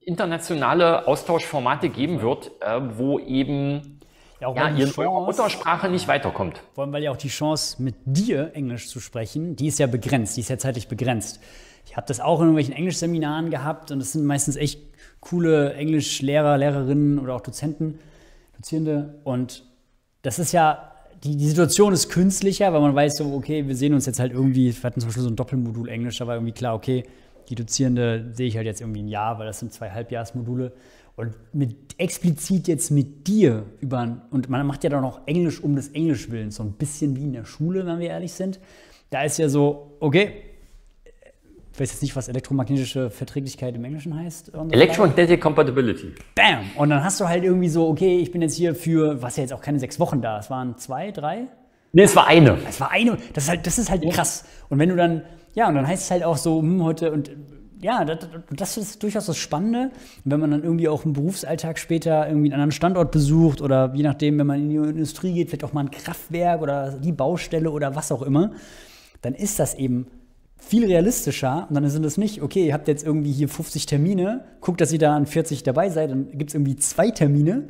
internationale Austauschformate geben wird, äh, wo eben ja, ja ihr Muttersprache nicht weiterkommt. Vor allem, weil ja auch die Chance, mit dir Englisch zu sprechen, die ist ja begrenzt, die ist ja zeitlich begrenzt. Ich habe das auch in irgendwelchen Englischseminaren gehabt und das sind meistens echt coole Englischlehrer, Lehrerinnen oder auch Dozenten, Dozierende. Und das ist ja, die, die Situation ist künstlicher, weil man weiß so, okay, wir sehen uns jetzt halt irgendwie, wir hatten zum Beispiel so ein Doppelmodul Englisch, da war irgendwie klar, okay, die Dozierende sehe ich halt jetzt irgendwie ein Jahr, weil das sind zwei Halbjahresmodule. Und mit explizit jetzt mit dir über, und man macht ja dann auch Englisch um des Englisch willen, so ein bisschen wie in der Schule, wenn wir ehrlich sind. Da ist ja so, okay, ich weiß jetzt nicht, was elektromagnetische Verträglichkeit im Englischen heißt. Electromagnetic Compatibility. Bam! Und dann hast du halt irgendwie so, okay, ich bin jetzt hier für, was ja jetzt auch keine sechs Wochen da, es waren zwei, drei? Nee, es war eine. Es war eine. Das ist halt, das ist halt krass. Und wenn du dann, ja, und dann heißt es halt auch so, hm, heute und ja, das, das, ist durchaus das Spannende, wenn man dann irgendwie auch im Berufsalltag später irgendwie einen anderen Standort besucht oder je nachdem, wenn man in die Industrie geht, vielleicht auch mal ein Kraftwerk oder die Baustelle oder was auch immer, dann ist das eben viel realistischer. Und dann sind es nicht, okay, ihr habt jetzt irgendwie hier 50 Termine, guckt, dass ihr da an 40 dabei seid, dann gibt es irgendwie zwei Termine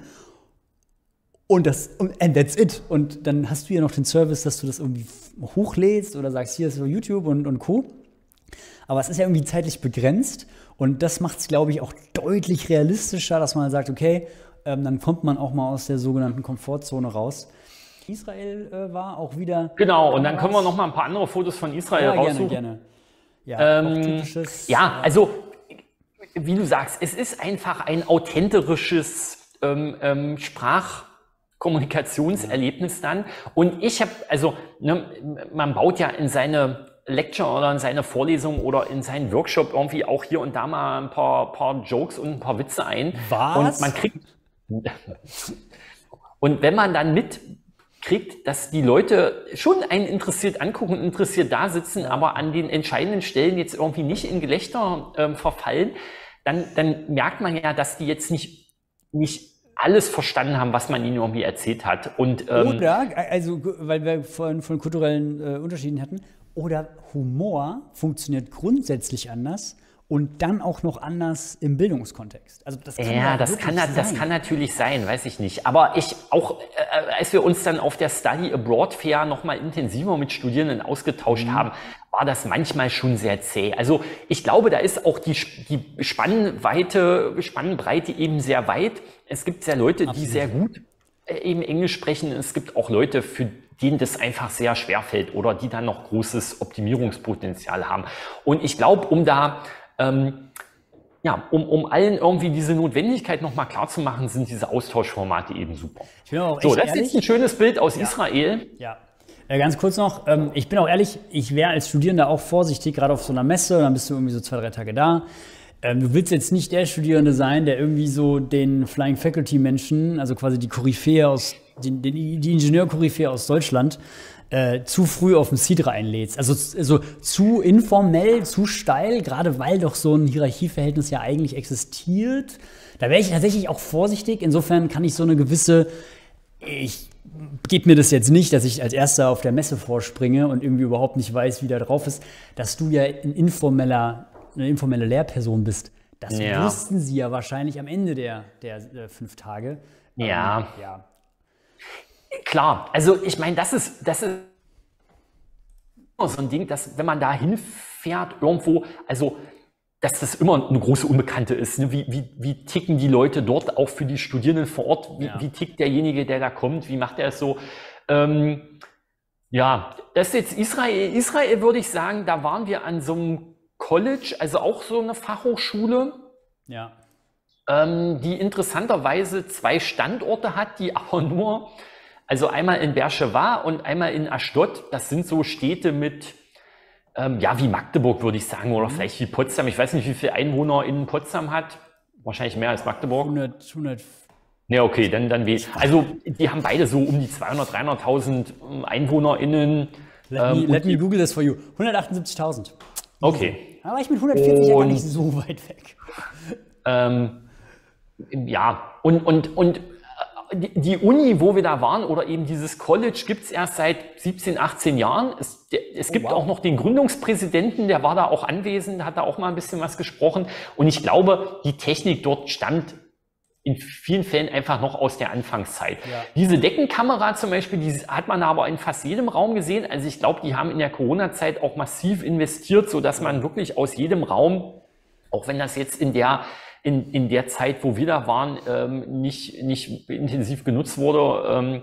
und das, and that's it. Und dann hast du ja noch den Service, dass du das irgendwie hochlädst oder sagst, hier ist so YouTube und, und Co. Aber es ist ja irgendwie zeitlich begrenzt und das macht es, glaube ich, auch deutlich realistischer, dass man sagt, okay, ähm, dann kommt man auch mal aus der sogenannten Komfortzone raus. Israel äh, war, auch wieder. Genau, und dann können wir noch mal ein paar andere Fotos von Israel ja, raussuchen. Gerne, gerne. Ja, ähm, ja, also wie du sagst, es ist einfach ein authentisches ähm, ähm, Sprachkommunikationserlebnis dann. Und ich habe, also ne, man baut ja in seine Lecture oder in seine Vorlesung oder in seinen Workshop irgendwie auch hier und da mal ein paar, paar Jokes und ein paar Witze ein. Was? Und man kriegt. (laughs) Und wenn man dann mit kriegt, dass die Leute schon einen interessiert angucken, interessiert da sitzen, aber an den entscheidenden Stellen jetzt irgendwie nicht in Gelächter ähm, verfallen, dann, dann merkt man ja, dass die jetzt nicht, nicht alles verstanden haben, was man ihnen irgendwie erzählt hat. Und, ähm, oder, also weil wir vorhin von kulturellen äh, Unterschieden hatten, oder Humor funktioniert grundsätzlich anders und dann auch noch anders im Bildungskontext. Also das kann ja, das kann, sein. das kann natürlich sein, weiß ich nicht. Aber ich auch, äh, als wir uns dann auf der Study Abroad Fair nochmal intensiver mit Studierenden ausgetauscht mhm. haben, war das manchmal schon sehr zäh. Also ich glaube, da ist auch die, die Spannweite, Spannbreite eben sehr weit. Es gibt sehr Leute, Absolut. die sehr gut äh, eben Englisch sprechen. Es gibt auch Leute, für denen das einfach sehr schwer fällt oder die dann noch großes Optimierungspotenzial haben. Und ich glaube, um da ähm, ja, um, um allen irgendwie diese Notwendigkeit nochmal klar zu machen, sind diese Austauschformate eben super. so, das ehrlich. ist jetzt ein schönes Bild aus ja. Israel. Ja. Äh, ganz kurz noch, ähm, ich bin auch ehrlich, ich wäre als Studierender auch vorsichtig, gerade auf so einer Messe, dann bist du irgendwie so zwei, drei Tage da. Ähm, du willst jetzt nicht der Studierende sein, der irgendwie so den Flying Faculty Menschen, also quasi die Koryphäe aus die, die, die Ingenieurkoryphäe aus Deutschland äh, zu früh auf den Seed reinlädst. Also, also zu informell, zu steil, gerade weil doch so ein Hierarchieverhältnis ja eigentlich existiert. Da wäre ich tatsächlich auch vorsichtig. Insofern kann ich so eine gewisse, ich gebe mir das jetzt nicht, dass ich als Erster auf der Messe vorspringe und irgendwie überhaupt nicht weiß, wie da drauf ist, dass du ja ein informeller, eine informelle Lehrperson bist. Das ja. wussten sie ja wahrscheinlich am Ende der, der äh, fünf Tage. Ja. Ähm, ja. Klar, also ich meine, das ist, das ist so ein Ding, dass wenn man da hinfährt irgendwo, also dass das immer eine große Unbekannte ist. Ne? Wie, wie, wie ticken die Leute dort, auch für die Studierenden vor Ort? Wie, ja. wie tickt derjenige, der da kommt? Wie macht er es so? Ähm, ja, das ist jetzt Israel. Israel würde ich sagen, da waren wir an so einem College, also auch so eine Fachhochschule. Ja. Ähm, die interessanterweise zwei Standorte hat, die aber nur, also einmal in Beersheba und einmal in Ashdod. Das sind so Städte mit ähm, ja, wie Magdeburg würde ich sagen, oder mhm. vielleicht wie Potsdam. Ich weiß nicht, wie viele Einwohner in Potsdam hat. Wahrscheinlich mehr als Magdeburg. 100, 100 ja, okay, dann, dann wie. Also, die haben beide so um die 200, 300.000 ähm, EinwohnerInnen. Let, ähm, me, let me Google this for you. 178.000. Okay. Aber ich mit 140 und, ja nicht so weit weg. Ähm, ja, und, und, und die Uni, wo wir da waren, oder eben dieses College gibt es erst seit 17, 18 Jahren. Es, es gibt oh, wow. auch noch den Gründungspräsidenten, der war da auch anwesend, hat da auch mal ein bisschen was gesprochen. Und ich glaube, die Technik dort stammt in vielen Fällen einfach noch aus der Anfangszeit. Ja. Diese Deckenkamera zum Beispiel, die hat man aber in fast jedem Raum gesehen. Also ich glaube, die haben in der Corona-Zeit auch massiv investiert, so dass man wirklich aus jedem Raum, auch wenn das jetzt in der in, in der Zeit, wo wir da waren, ähm, nicht, nicht intensiv genutzt wurde. Ähm,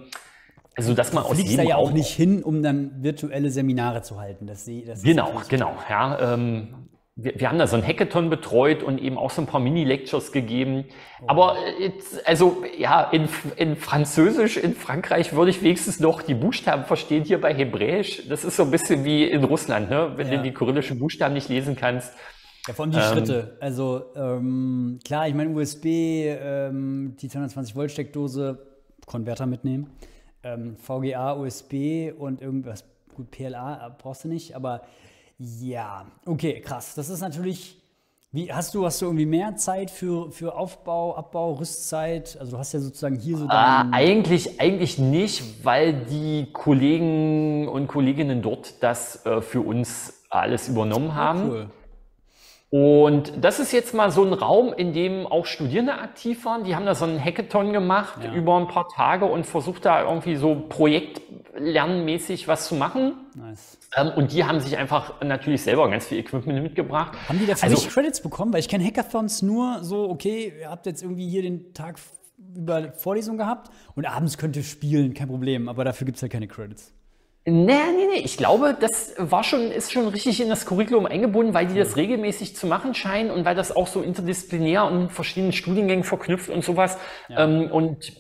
also, dass man aus jedem da ja auch nicht hin, um dann virtuelle Seminare zu halten. Das, das genau, genau. Ja, ähm, wir, wir, haben da so ein Hackathon betreut und eben auch so ein paar Mini-Lectures gegeben. Oh. Aber jetzt, also ja, in, in Französisch, in Frankreich würde ich wenigstens noch die Buchstaben verstehen. Hier bei Hebräisch, das ist so ein bisschen wie in Russland, ne? wenn ja. du die kyrillischen Buchstaben nicht lesen kannst. Ja, vor allem die ähm, Schritte. Also ähm, klar, ich meine USB, ähm, die 220 Volt Steckdose, Konverter mitnehmen, ähm, VGA, USB und irgendwas. Gut, PLA brauchst du nicht, aber ja, okay, krass. Das ist natürlich. Wie, hast du hast du irgendwie mehr Zeit für, für Aufbau, Abbau, Rüstzeit? Also du hast ja sozusagen hier so. Ah, eigentlich, eigentlich nicht, weil die Kollegen und Kolleginnen dort das äh, für uns alles übernommen haben. Cool. Und das ist jetzt mal so ein Raum, in dem auch Studierende aktiv waren. Die haben da so einen Hackathon gemacht ja. über ein paar Tage und versucht da irgendwie so projektlernmäßig was zu machen. Nice. Ähm, und die haben sich einfach natürlich selber ganz viel Equipment mitgebracht. Haben die dafür also, nicht Credits bekommen? Weil ich kenne Hackathons nur so, okay, ihr habt jetzt irgendwie hier den Tag über Vorlesung gehabt und abends könnt ihr spielen, kein Problem. Aber dafür gibt es ja keine Credits. Nee, nee, nee. Ich glaube, das war schon, ist schon richtig in das Curriculum eingebunden, weil die das regelmäßig zu machen scheinen und weil das auch so interdisziplinär und verschiedenen Studiengängen verknüpft und sowas. Ja. Ähm, und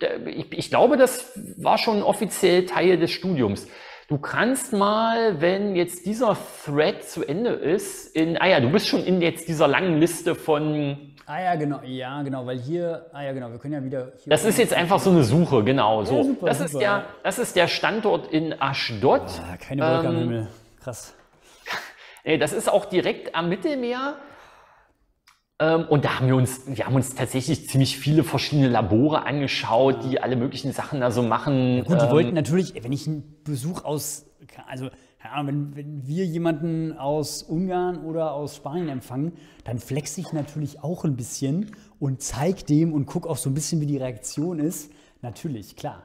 äh, ich, ich glaube, das war schon offiziell Teil des Studiums. Du kannst mal, wenn jetzt dieser Thread zu Ende ist, in, ah ja, du bist schon in jetzt dieser langen Liste von Ah ja, genau, ja, genau, weil hier, ah ja, genau, wir können ja wieder. das ist jetzt einfach so eine Suche, genau. So. Ja, super, das, super, ist der, das ist der Standort in Ashdod. Ah, keine Wolke ähm, am Himmel. Krass. (laughs) das ist auch direkt am Mittelmeer. Ähm, und da haben wir uns, wir haben uns tatsächlich ziemlich viele verschiedene Labore angeschaut, die alle möglichen Sachen da so machen. Ja, gut, die ähm, wollten natürlich, wenn ich einen Besuch aus, also wenn, wenn wir jemanden aus Ungarn oder aus Spanien empfangen, dann flexe ich natürlich auch ein bisschen und zeige dem und gucke auch so ein bisschen, wie die Reaktion ist. Natürlich, klar.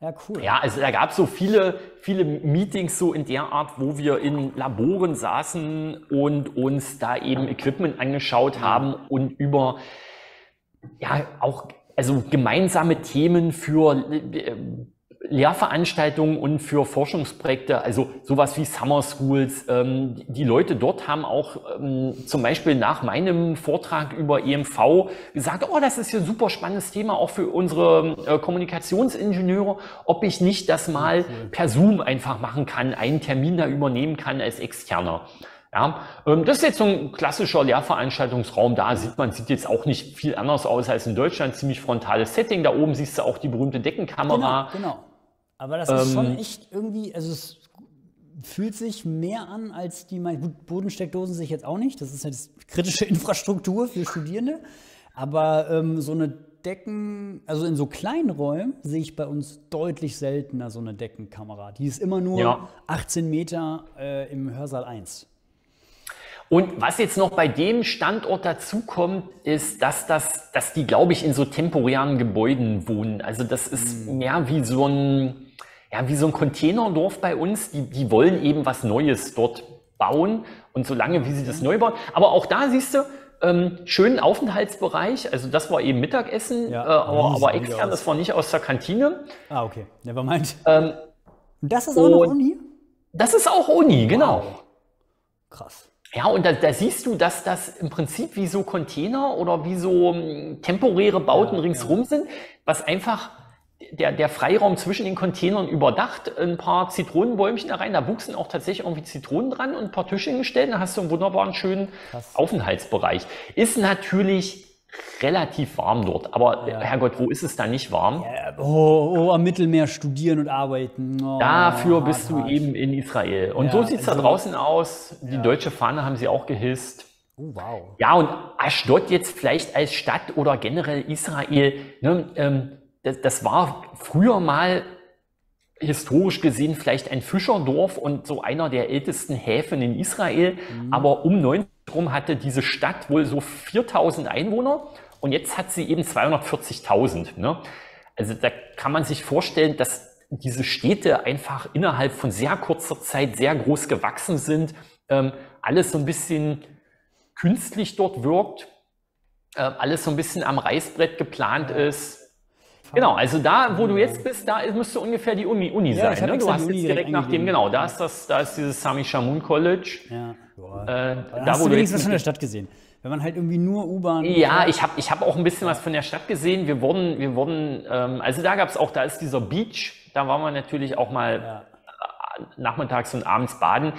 Ja, cool. Ja, also da gab es so viele, viele Meetings so in der Art, wo wir in Laboren saßen und uns da eben Equipment angeschaut haben und über ja auch also gemeinsame Themen für äh, Lehrveranstaltungen und für Forschungsprojekte, also sowas wie Summer Schools. Ähm, die Leute dort haben auch ähm, zum Beispiel nach meinem Vortrag über EMV gesagt, oh, das ist ja ein super spannendes Thema auch für unsere äh, Kommunikationsingenieure, ob ich nicht das mal per Zoom einfach machen kann, einen Termin da übernehmen kann als Externer. Ja, ähm, das ist jetzt so ein klassischer Lehrveranstaltungsraum. Da sieht man, sieht jetzt auch nicht viel anders aus als in Deutschland. Ziemlich frontales Setting. Da oben siehst du auch die berühmte Deckenkamera. Genau, genau. Aber das ist ähm, schon echt irgendwie, also es fühlt sich mehr an als die, gut, Bodensteckdosen sich jetzt auch nicht. Das ist jetzt kritische (laughs) Infrastruktur für Studierende. Aber ähm, so eine Decken, also in so kleinen Räumen sehe ich bei uns deutlich seltener so eine Deckenkamera. Die ist immer nur ja. 18 Meter äh, im Hörsaal 1. Und was jetzt noch bei dem Standort dazu kommt, ist, dass, das, dass die, glaube ich, in so temporären Gebäuden wohnen. Also das ist mehr wie so ein, ja, wie so ein Containerdorf bei uns. Die, die wollen eben was Neues dort bauen. Und solange, wie sie das neu bauen. Aber auch da siehst du, ähm, schönen Aufenthaltsbereich. Also das war eben Mittagessen, ja, äh, aber, aber extern, das war nicht aus der Kantine. Ah, okay. Never mind. Ähm, das ist auch noch Uni? Das ist auch Uni, genau. Wow. Krass. Ja, und da, da, siehst du, dass das im Prinzip wie so Container oder wie so hm, temporäre Bauten ja, ringsrum ja. sind, was einfach der, der Freiraum zwischen den Containern überdacht, ein paar Zitronenbäumchen da rein, da wuchsen auch tatsächlich irgendwie Zitronen dran und ein paar Tische gestellt, da hast du einen wunderbaren, schönen Krass. Aufenthaltsbereich. Ist natürlich relativ warm dort, aber ja. Herrgott, wo ist es da nicht warm? Ja, oh, oh, am Mittelmeer studieren und arbeiten. Oh, Dafür bist hart, du eben in Israel. Und ja, so sieht es also, da draußen aus. Die deutsche Fahne haben sie auch gehisst. Oh, wow. Ja, und Ashdod jetzt vielleicht als Stadt oder generell Israel, ne, ähm, das, das war früher mal historisch gesehen vielleicht ein Fischerdorf und so einer der ältesten Häfen in Israel. Mhm. Aber um 90 rum hatte diese Stadt wohl so 4000 Einwohner und jetzt hat sie eben 240.000. Ne? Also da kann man sich vorstellen, dass diese Städte einfach innerhalb von sehr kurzer Zeit sehr groß gewachsen sind. Ähm, alles so ein bisschen künstlich dort wirkt, äh, alles so ein bisschen am Reißbrett geplant ist. Genau, also da, wo du jetzt bist, da müsste ungefähr die Uni, Uni ja, sein. Ne? Du hast jetzt direkt nach dem, genau, da ist das, da ist dieses Sami Shamun College. Ja, äh, da, hast du wenigstens was von der Stadt gesehen. Wenn man halt irgendwie nur U-Bahn. Ja, ich habe ich hab auch ein bisschen was von der Stadt gesehen. Wir wurden, wir wurden, ähm, also da gab es auch, da ist dieser Beach, da waren wir natürlich auch mal ja. nachmittags und abends baden.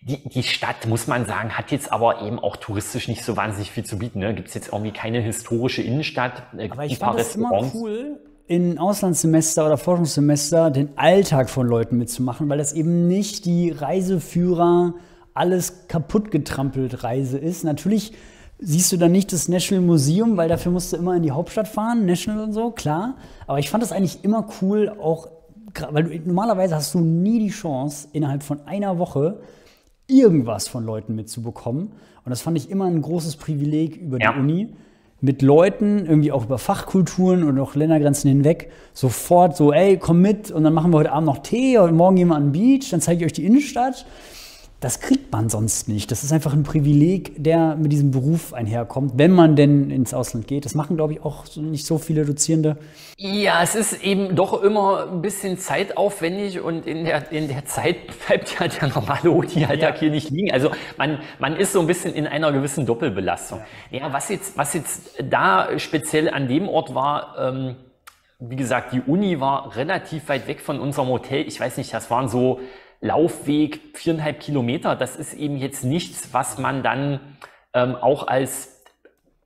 Die, die Stadt, muss man sagen, hat jetzt aber eben auch touristisch nicht so wahnsinnig viel zu bieten. Ne? Gibt es jetzt irgendwie keine historische Innenstadt. Äh, aber ich fand es immer cool, in Auslandssemester oder Forschungssemester den Alltag von Leuten mitzumachen, weil das eben nicht die Reiseführer alles kaputt getrampelt Reise ist. Natürlich siehst du dann nicht das National Museum, weil dafür musst du immer in die Hauptstadt fahren, National und so, klar. Aber ich fand das eigentlich immer cool, auch weil du, normalerweise hast du nie die Chance, innerhalb von einer Woche irgendwas von Leuten mitzubekommen. Und das fand ich immer ein großes Privileg über ja. die Uni, mit Leuten, irgendwie auch über Fachkulturen und auch Ländergrenzen hinweg, sofort so, ey, komm mit und dann machen wir heute Abend noch Tee und morgen gehen wir an den Beach, dann zeige ich euch die Innenstadt das kriegt man sonst nicht. Das ist einfach ein Privileg, der mit diesem Beruf einherkommt, wenn man denn ins Ausland geht. Das machen, glaube ich, auch nicht so viele Dozierende. Ja, es ist eben doch immer ein bisschen zeitaufwendig und in der, in der Zeit (laughs) bleibt ja der normale OT-Alltag ja. hier nicht liegen. Also man, man ist so ein bisschen in einer gewissen Doppelbelastung. Ja, was jetzt, was jetzt da speziell an dem Ort war, ähm, wie gesagt, die Uni war relativ weit weg von unserem Hotel. Ich weiß nicht, das waren so Laufweg viereinhalb Kilometer, das ist eben jetzt nichts, was man dann ähm, auch als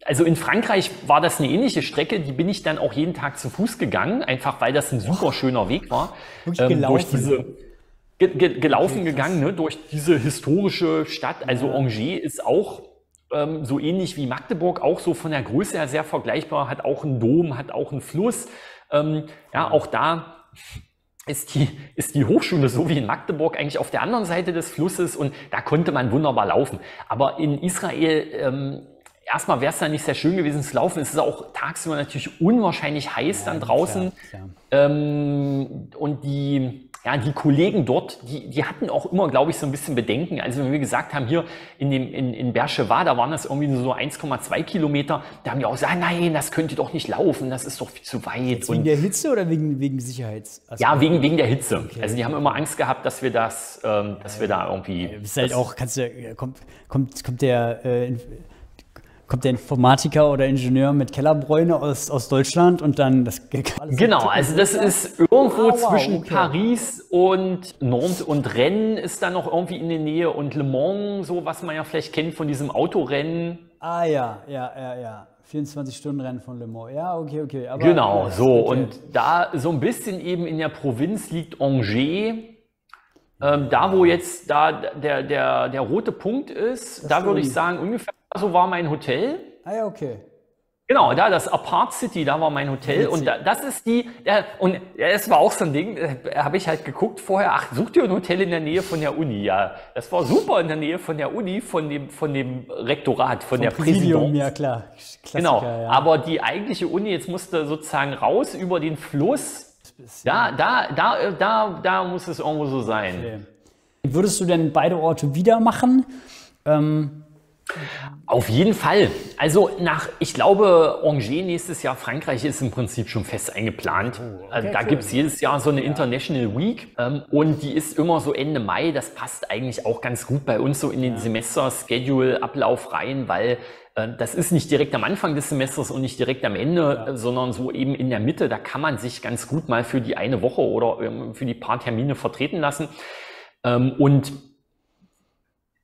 also in Frankreich war das eine ähnliche Strecke, die bin ich dann auch jeden Tag zu Fuß gegangen, einfach weil das ein super schöner Weg war. Ähm, durch diese ge ge gelaufen gegangen, ne, durch diese historische Stadt. Also ja. Angers ist auch ähm, so ähnlich wie Magdeburg, auch so von der Größe her sehr vergleichbar, hat auch einen Dom, hat auch einen Fluss. Ähm, ja, auch da ist die, ist die Hochschule so wie in Magdeburg eigentlich auf der anderen Seite des Flusses und da konnte man wunderbar laufen. Aber in Israel, ähm, erstmal wäre es da nicht sehr schön gewesen zu laufen. Es ist auch tagsüber natürlich unwahrscheinlich heiß ja, dann draußen. Klar, klar. Ähm, und die, ja, die Kollegen dort, die, die hatten auch immer, glaube ich, so ein bisschen Bedenken. Also wenn wir gesagt haben, hier in, dem, in, in Bercheva, da waren das irgendwie so 1,2 Kilometer, da haben die auch gesagt, nein, das könnt ihr doch nicht laufen, das ist doch viel zu weit. Jetzt wegen der Hitze oder wegen, wegen Sicherheits? ja, wegen, wegen der Hitze. Okay. Also die haben immer Angst gehabt, dass wir das, ähm, dass wir da irgendwie... Ist halt auch, kannst du, kommt, kommt, kommt der... Äh, kommt der Informatiker oder Ingenieur mit Kellerbräune aus, aus Deutschland und dann das. Genau, also das ist irgendwo ah, wow, zwischen okay. Paris und Nantes und Rennes ist da noch irgendwie in der Nähe und Le Mans, so was man ja vielleicht kennt von diesem Autorennen. Ah ja, ja, ja, ja. 24-Stunden-Rennen von Le Mans. Ja, okay, okay. Aber, genau, so. Okay. Und da so ein bisschen eben in der Provinz liegt Angers. Ähm, da, wo jetzt da der, der, der rote Punkt ist, das da würde ich sagen, ungefähr so war mein Hotel. Ah ja, okay. Genau, da das Apart City, da war mein Hotel und da, das ist die ja, und es war auch so ein Ding, äh, habe ich halt geguckt vorher, ach, such dir ein Hotel in der Nähe von der Uni. Ja, das war super in der Nähe von der Uni, von dem von dem Rektorat, von Vom der Präsidium. Ja, klar. Klassiker, genau, ja. aber die eigentliche Uni jetzt musste sozusagen raus über den Fluss. Da, da, da, da, da muss es irgendwo so sein. Okay. Würdest du denn beide Orte wieder machen? Ähm, auf jeden Fall. Also nach, ich glaube, Angers nächstes Jahr, Frankreich ist im Prinzip schon fest eingeplant. Oh, okay, also da cool. gibt es jedes Jahr so eine International Week ähm, und die ist immer so Ende Mai. Das passt eigentlich auch ganz gut bei uns so in den ja. Semester-Schedule-Ablauf rein, weil äh, das ist nicht direkt am Anfang des Semesters und nicht direkt am Ende, ja. sondern so eben in der Mitte. Da kann man sich ganz gut mal für die eine Woche oder ähm, für die paar Termine vertreten lassen. Ähm, und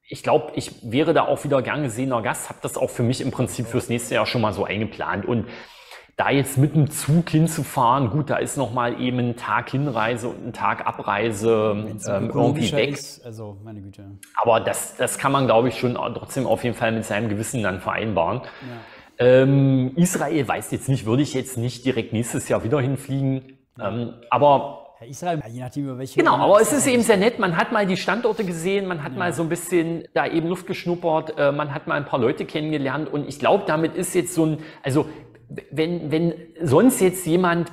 ich glaube, ich wäre da auch wieder gern gesehener Gast, habe das auch für mich im Prinzip fürs nächste Jahr schon mal so eingeplant. Und da jetzt mit dem Zug hinzufahren, gut, da ist noch mal eben ein Tag Hinreise und ein Tag Abreise ähm, irgendwie weg. Ist, also meine Güte. Aber das, das kann man, glaube ich, schon trotzdem auf jeden Fall mit seinem Gewissen dann vereinbaren. Ja. Ähm, Israel weiß jetzt nicht, würde ich jetzt nicht direkt nächstes Jahr wieder hinfliegen. Ja. Ähm, aber Israel, je nachdem über welche. Genau, aber es ist eben sehr nett. Man hat mal die Standorte gesehen, man hat ja. mal so ein bisschen da eben Luft geschnuppert, äh, man hat mal ein paar Leute kennengelernt und ich glaube, damit ist jetzt so ein, also wenn, wenn sonst jetzt jemand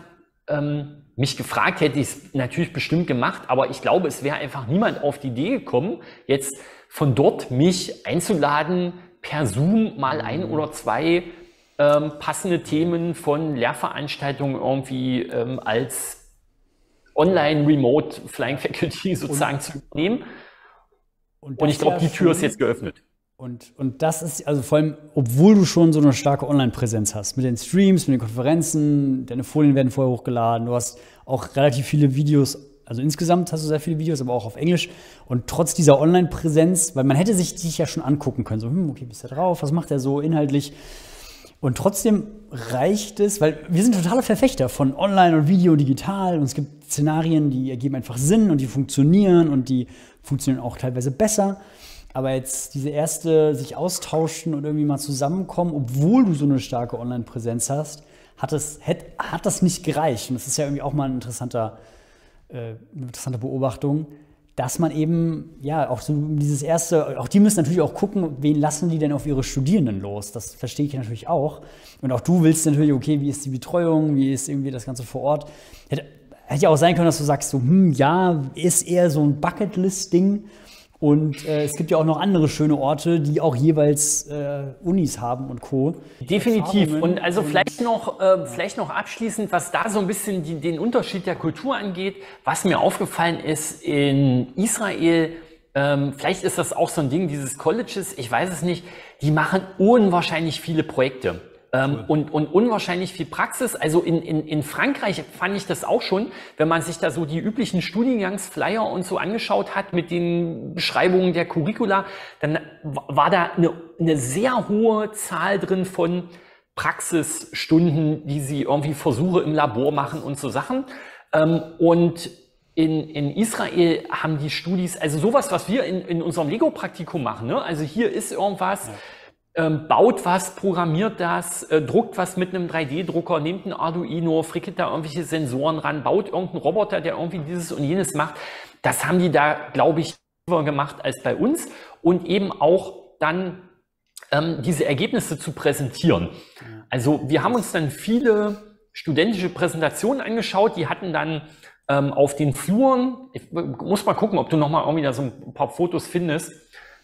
ähm, mich gefragt hätte, ich es natürlich bestimmt gemacht, aber ich glaube, es wäre einfach niemand auf die Idee gekommen, jetzt von dort mich einzuladen, per Zoom mal ein mhm. oder zwei ähm, passende Themen von Lehrveranstaltungen irgendwie ähm, als Online Remote Flying Faculty (laughs) sozusagen und, zu übernehmen. Und, und ich glaube, die Tür ist jetzt geöffnet. Und, und das ist, also vor allem, obwohl du schon so eine starke Online-Präsenz hast, mit den Streams, mit den Konferenzen, deine Folien werden vorher hochgeladen, du hast auch relativ viele Videos, also insgesamt hast du sehr viele Videos, aber auch auf Englisch. Und trotz dieser Online-Präsenz, weil man hätte sich dich ja schon angucken können, so, hm, okay, bist du drauf, was macht er so inhaltlich? Und trotzdem reicht es, weil wir sind totale Verfechter von Online und Video digital und es gibt Szenarien, die ergeben einfach Sinn und die funktionieren und die funktionieren auch teilweise besser. Aber jetzt diese erste sich austauschen und irgendwie mal zusammenkommen, obwohl du so eine starke Online-Präsenz hast, hat das, hat, hat das nicht gereicht. Und das ist ja irgendwie auch mal ein interessanter, äh, eine interessante Beobachtung dass man eben, ja, auch so dieses erste, auch die müssen natürlich auch gucken, wen lassen die denn auf ihre Studierenden los? Das verstehe ich natürlich auch. Und auch du willst natürlich, okay, wie ist die Betreuung, wie ist irgendwie das Ganze vor Ort? Hätte, hätte ja auch sein können, dass du sagst, so, hm, ja, ist eher so ein Bucketlist-Ding. Und äh, es gibt ja auch noch andere schöne Orte, die auch jeweils äh, Unis haben und Co. Definitiv. Und also vielleicht noch, äh, vielleicht noch abschließend, was da so ein bisschen die, den Unterschied der Kultur angeht. Was mir aufgefallen ist in Israel, ähm, vielleicht ist das auch so ein Ding dieses Colleges, ich weiß es nicht, die machen unwahrscheinlich viele Projekte. Ähm, cool. und, und unwahrscheinlich viel Praxis. Also in, in, in Frankreich fand ich das auch schon, wenn man sich da so die üblichen Studiengangsflyer und so angeschaut hat mit den Beschreibungen der Curricula, dann war da eine, eine sehr hohe Zahl drin von Praxisstunden, die sie irgendwie Versuche im Labor machen und so Sachen. Ähm, und in, in Israel haben die Studis, also sowas, was wir in, in unserem Lego-Praktikum machen, ne? also hier ist irgendwas, ja ähm, baut was, programmiert das, äh, druckt was mit einem 3D-Drucker, nimmt ein Arduino, frickelt da irgendwelche Sensoren ran, baut irgendeinen Roboter, der irgendwie dieses und jenes macht. Das haben die da, glaube ich, gemacht als bei uns und eben auch dann ähm, diese Ergebnisse zu präsentieren. Also wir haben uns dann viele studentische Präsentationen angeschaut, die hatten dann ähm, auf den Fluren, ich muss mal gucken, ob du noch mal irgendwie da so ein paar Fotos findest,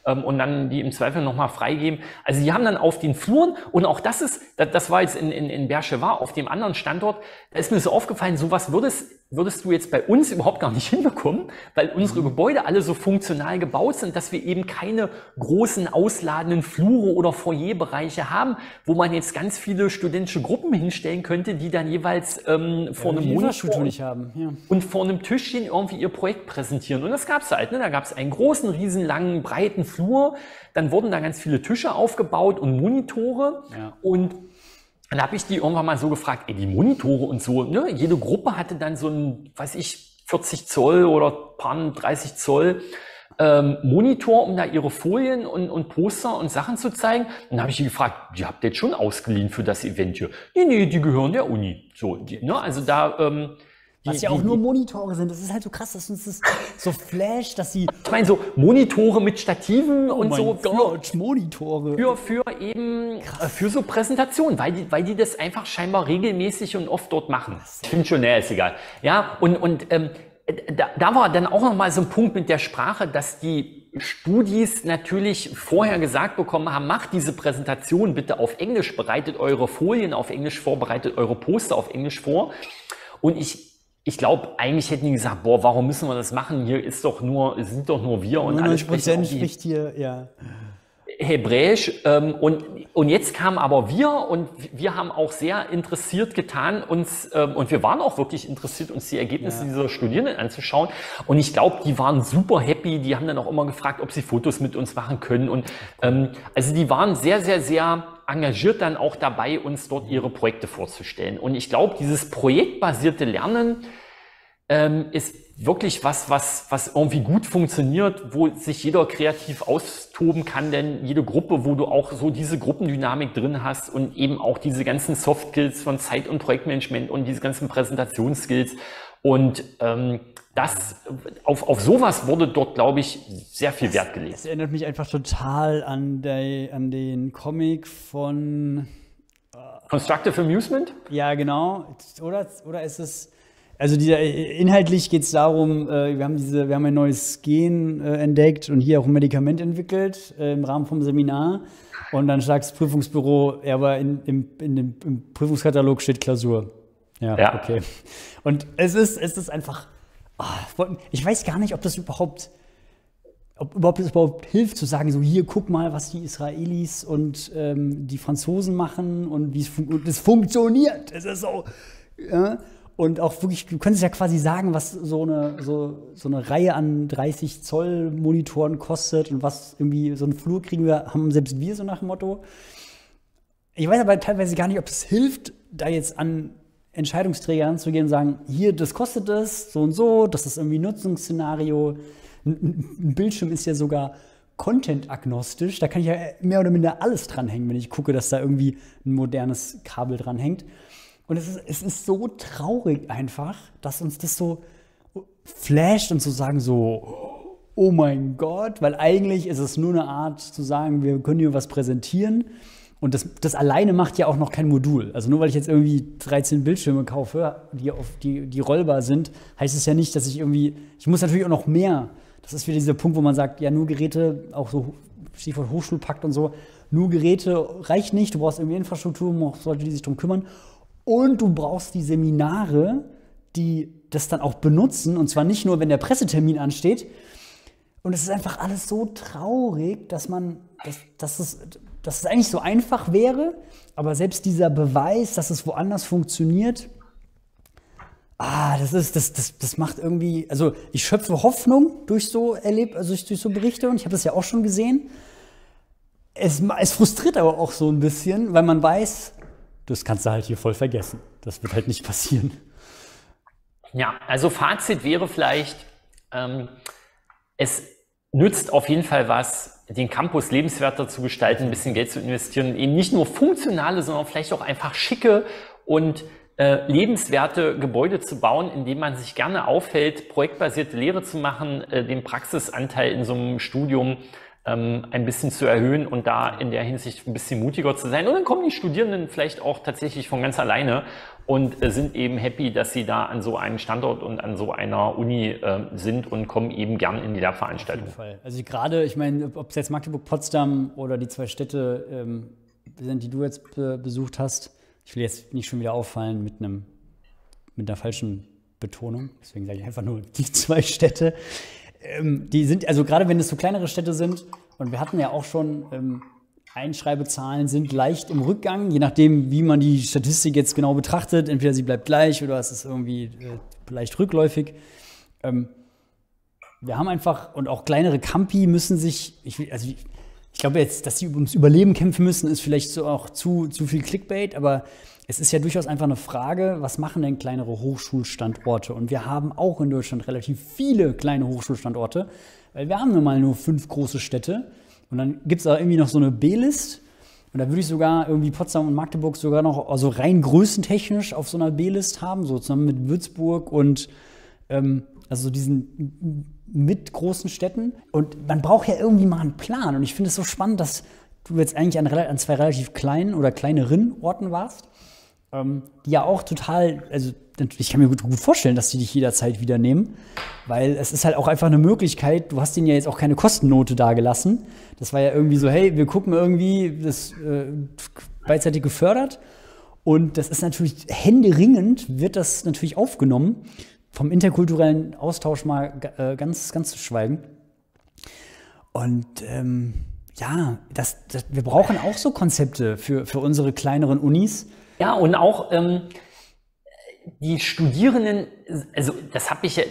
ähm, und dann die im Zweifel nochmal freigeben. Also die haben dann auf den Fluren und auch das ist, das, das war jetzt in, in, in Berchewa, auf dem anderen Standort, da ist mir so aufgefallen, sowas würde es würdest du jetzt bei uns überhaupt gar nicht (laughs) hinbekommen, weil unsere mhm. Gebäude alle so funktional gebaut sind, dass wir eben keine großen ausladenden Flure oder Foyerbereiche haben, wo man jetzt ganz viele studentische Gruppen hinstellen könnte, die dann jeweils ähm, vor ja, einem Monitor nicht haben. Ja. und vor einem Tischchen irgendwie ihr Projekt präsentieren. Und das gab es halt. Ne? Da gab es einen großen, riesenlangen, breiten Flur. Dann wurden da ganz viele Tische aufgebaut und Monitore. Ja. Und dann habe ich die irgendwann mal so gefragt, ey, die Monitore und so, ne? Jede Gruppe hatte dann so ein, weiß ich, 40 Zoll oder paar 30 Zoll ähm, Monitor, um da ihre Folien und, und Poster und Sachen zu zeigen. Und dann habe ich die gefragt, die habt ihr jetzt schon ausgeliehen für das Event hier? Nee, nee, die gehören der Uni. So, die, ne? Also da, ähm, was die, ja auch die, nur Monitore sind. Das ist halt so krass, dass uns das so flasht, dass sie. Ich meine, so Monitore mit Stativen oh und so. Gott, Monitore. Für, für eben, krass. Äh, für so Präsentationen, weil die, weil die das einfach scheinbar regelmäßig und oft dort machen. Ich finde schon, naja, ist egal. Ja, und, und ähm, da, da war dann auch nochmal so ein Punkt mit der Sprache, dass die Studis natürlich vorher gesagt bekommen haben, macht diese Präsentation bitte auf Englisch, bereitet eure Folien auf Englisch vor, bereitet eure Poster auf Englisch vor. Und ich ich glaube, eigentlich hätten die gesagt, boah, warum müssen wir das machen? Hier ist doch nur, sind doch nur wir und alle sprechen spricht hier, ja. Hebräisch. Ähm, und, und jetzt kamen aber wir und wir haben auch sehr interessiert getan, uns, ähm, und wir waren auch wirklich interessiert, uns die Ergebnisse ja. dieser Studierenden anzuschauen. Und ich glaube, die waren super happy. Die haben dann auch immer gefragt, ob sie Fotos mit uns machen können. Und ähm, also die waren sehr, sehr, sehr engagiert dann auch dabei, uns dort ihre Projekte vorzustellen. Und ich glaube, dieses projektbasierte Lernen ähm, ist wirklich was, was, was irgendwie gut funktioniert, wo sich jeder kreativ austoben kann, denn jede Gruppe, wo du auch so diese Gruppendynamik drin hast und eben auch diese ganzen Soft Skills von Zeit- und Projektmanagement und diese ganzen Präsentationsskills und ähm, das, auf, auf sowas wurde dort, glaube ich, sehr viel Wert gelegt. Das erinnert mich einfach total an, der, an den Comic von äh, Constructive Amusement? Ja, genau. Oder, oder ist es. Also dieser, inhaltlich geht es darum, äh, wir, haben diese, wir haben ein neues Gen äh, entdeckt und hier auch ein Medikament entwickelt äh, im Rahmen vom Seminar. Und dann sagt das Prüfungsbüro, ja, aber in, im, in dem, im Prüfungskatalog steht Klausur. Ja, ja, okay. Und es ist, es ist einfach ich weiß gar nicht, ob das überhaupt, ob überhaupt, das überhaupt hilft zu sagen, so hier, guck mal, was die Israelis und ähm, die Franzosen machen und wie es fun das funktioniert. Es ist so. Ja? Und auch wirklich, du könntest ja quasi sagen, was so eine, so, so eine Reihe an 30 Zoll Monitoren kostet und was irgendwie so einen Flur kriegen wir, haben selbst wir so nach dem Motto. Ich weiß aber teilweise gar nicht, ob es hilft, da jetzt an Entscheidungsträger anzugehen und sagen, hier, das kostet es, so und so, das ist irgendwie ein Nutzungsszenario. Ein Bildschirm ist ja sogar content-agnostisch. Da kann ich ja mehr oder minder alles dranhängen, wenn ich gucke, dass da irgendwie ein modernes Kabel dranhängt. Und es ist, es ist so traurig einfach, dass uns das so flasht und zu sagen so, oh mein Gott, weil eigentlich ist es nur eine Art zu sagen, wir können hier was präsentieren und das, das alleine macht ja auch noch kein Modul. Also nur weil ich jetzt irgendwie 13 Bildschirme kaufe, die, auf, die, die rollbar sind, heißt es ja nicht, dass ich irgendwie, ich muss natürlich auch noch mehr. Das ist wieder dieser Punkt, wo man sagt, ja, nur Geräte, auch so Stichwort Hochschulpakt und so, nur Geräte reicht nicht, du brauchst irgendwie Infrastruktur, brauchst Leute, die sich darum kümmern. Und du brauchst die Seminare, die das dann auch benutzen, und zwar nicht nur, wenn der Pressetermin ansteht. Und es ist einfach alles so traurig, dass man, dass, dass es dass es eigentlich so einfach wäre, aber selbst dieser Beweis, dass es woanders funktioniert, ah, das ist, das, das, das macht irgendwie, also ich schöpfe Hoffnung durch so erlebt, also durch so Berichte und ich habe das ja auch schon gesehen. Es, es frustriert aber auch so ein bisschen, weil man weiß, das kannst du halt hier voll vergessen. Das wird halt nicht passieren. Ja, also Fazit wäre vielleicht, ähm, es nützt auf jeden Fall was, den Campus lebenswerter zu gestalten, ein bisschen Geld zu investieren, eben nicht nur funktionale, sondern vielleicht auch einfach schicke und äh, lebenswerte Gebäude zu bauen, indem man sich gerne aufhält, projektbasierte Lehre zu machen, äh, den Praxisanteil in so einem Studium ähm, ein bisschen zu erhöhen und da in der Hinsicht ein bisschen mutiger zu sein. Und dann kommen die Studierenden vielleicht auch tatsächlich von ganz alleine und äh, sind eben happy, dass sie da an so einem Standort und an so einer Uni äh, sind und kommen eben gern in die Lehrveranstaltung. Auf jeden Fall. Also gerade, ich meine, ob es jetzt Magdeburg, Potsdam oder die zwei Städte ähm, sind, die du jetzt be besucht hast, ich will jetzt nicht schon wieder auffallen mit einem mit einer falschen Betonung, deswegen sage ich einfach nur die (laughs) zwei Städte. Ähm, die sind, also gerade wenn es so kleinere Städte sind, und wir hatten ja auch schon, ähm, Einschreibezahlen sind leicht im Rückgang, je nachdem, wie man die Statistik jetzt genau betrachtet. Entweder sie bleibt gleich oder es ist irgendwie äh, leicht rückläufig. Ähm, wir haben einfach, und auch kleinere Campi müssen sich, ich, also ich, glaube jetzt, dass sie ums Überleben kämpfen müssen, ist vielleicht so auch zu, zu viel Clickbait, aber es ist ja durchaus einfach eine Frage, was machen denn kleinere Hochschulstandorte? Und wir haben auch in Deutschland relativ viele kleine Hochschulstandorte, weil wir haben nun mal nur fünf große Städte. Und dann gibt es da irgendwie noch so eine B-List. Und da würde ich sogar irgendwie Potsdam und Magdeburg sogar noch, also rein größentechnisch auf so einer B-List haben, so zusammen mit Würzburg und ähm, also diesen mit großen Städten. Und man braucht ja irgendwie mal einen Plan. Und ich finde es so spannend, dass du jetzt eigentlich an, an zwei relativ kleinen oder kleineren Orten warst die ja auch total, also ich kann mir gut, gut, vorstellen, dass die dich jederzeit wieder nehmen, weil es ist halt auch einfach eine Möglichkeit, du hast denen ja jetzt auch keine Kostennote dagelassen. Das war ja irgendwie so, hey, wir gucken irgendwie, das äh, beidseitig gefördert. Und das ist natürlich händeringend, wird das natürlich aufgenommen. Vom interkulturellen Austausch mal äh, ganz, ganz zu schweigen. Und ähm, ja, das, das, wir brauchen auch so Konzepte für, für unsere kleineren Unis ja, und auch ähm, die Studierenden, also das habe ich ja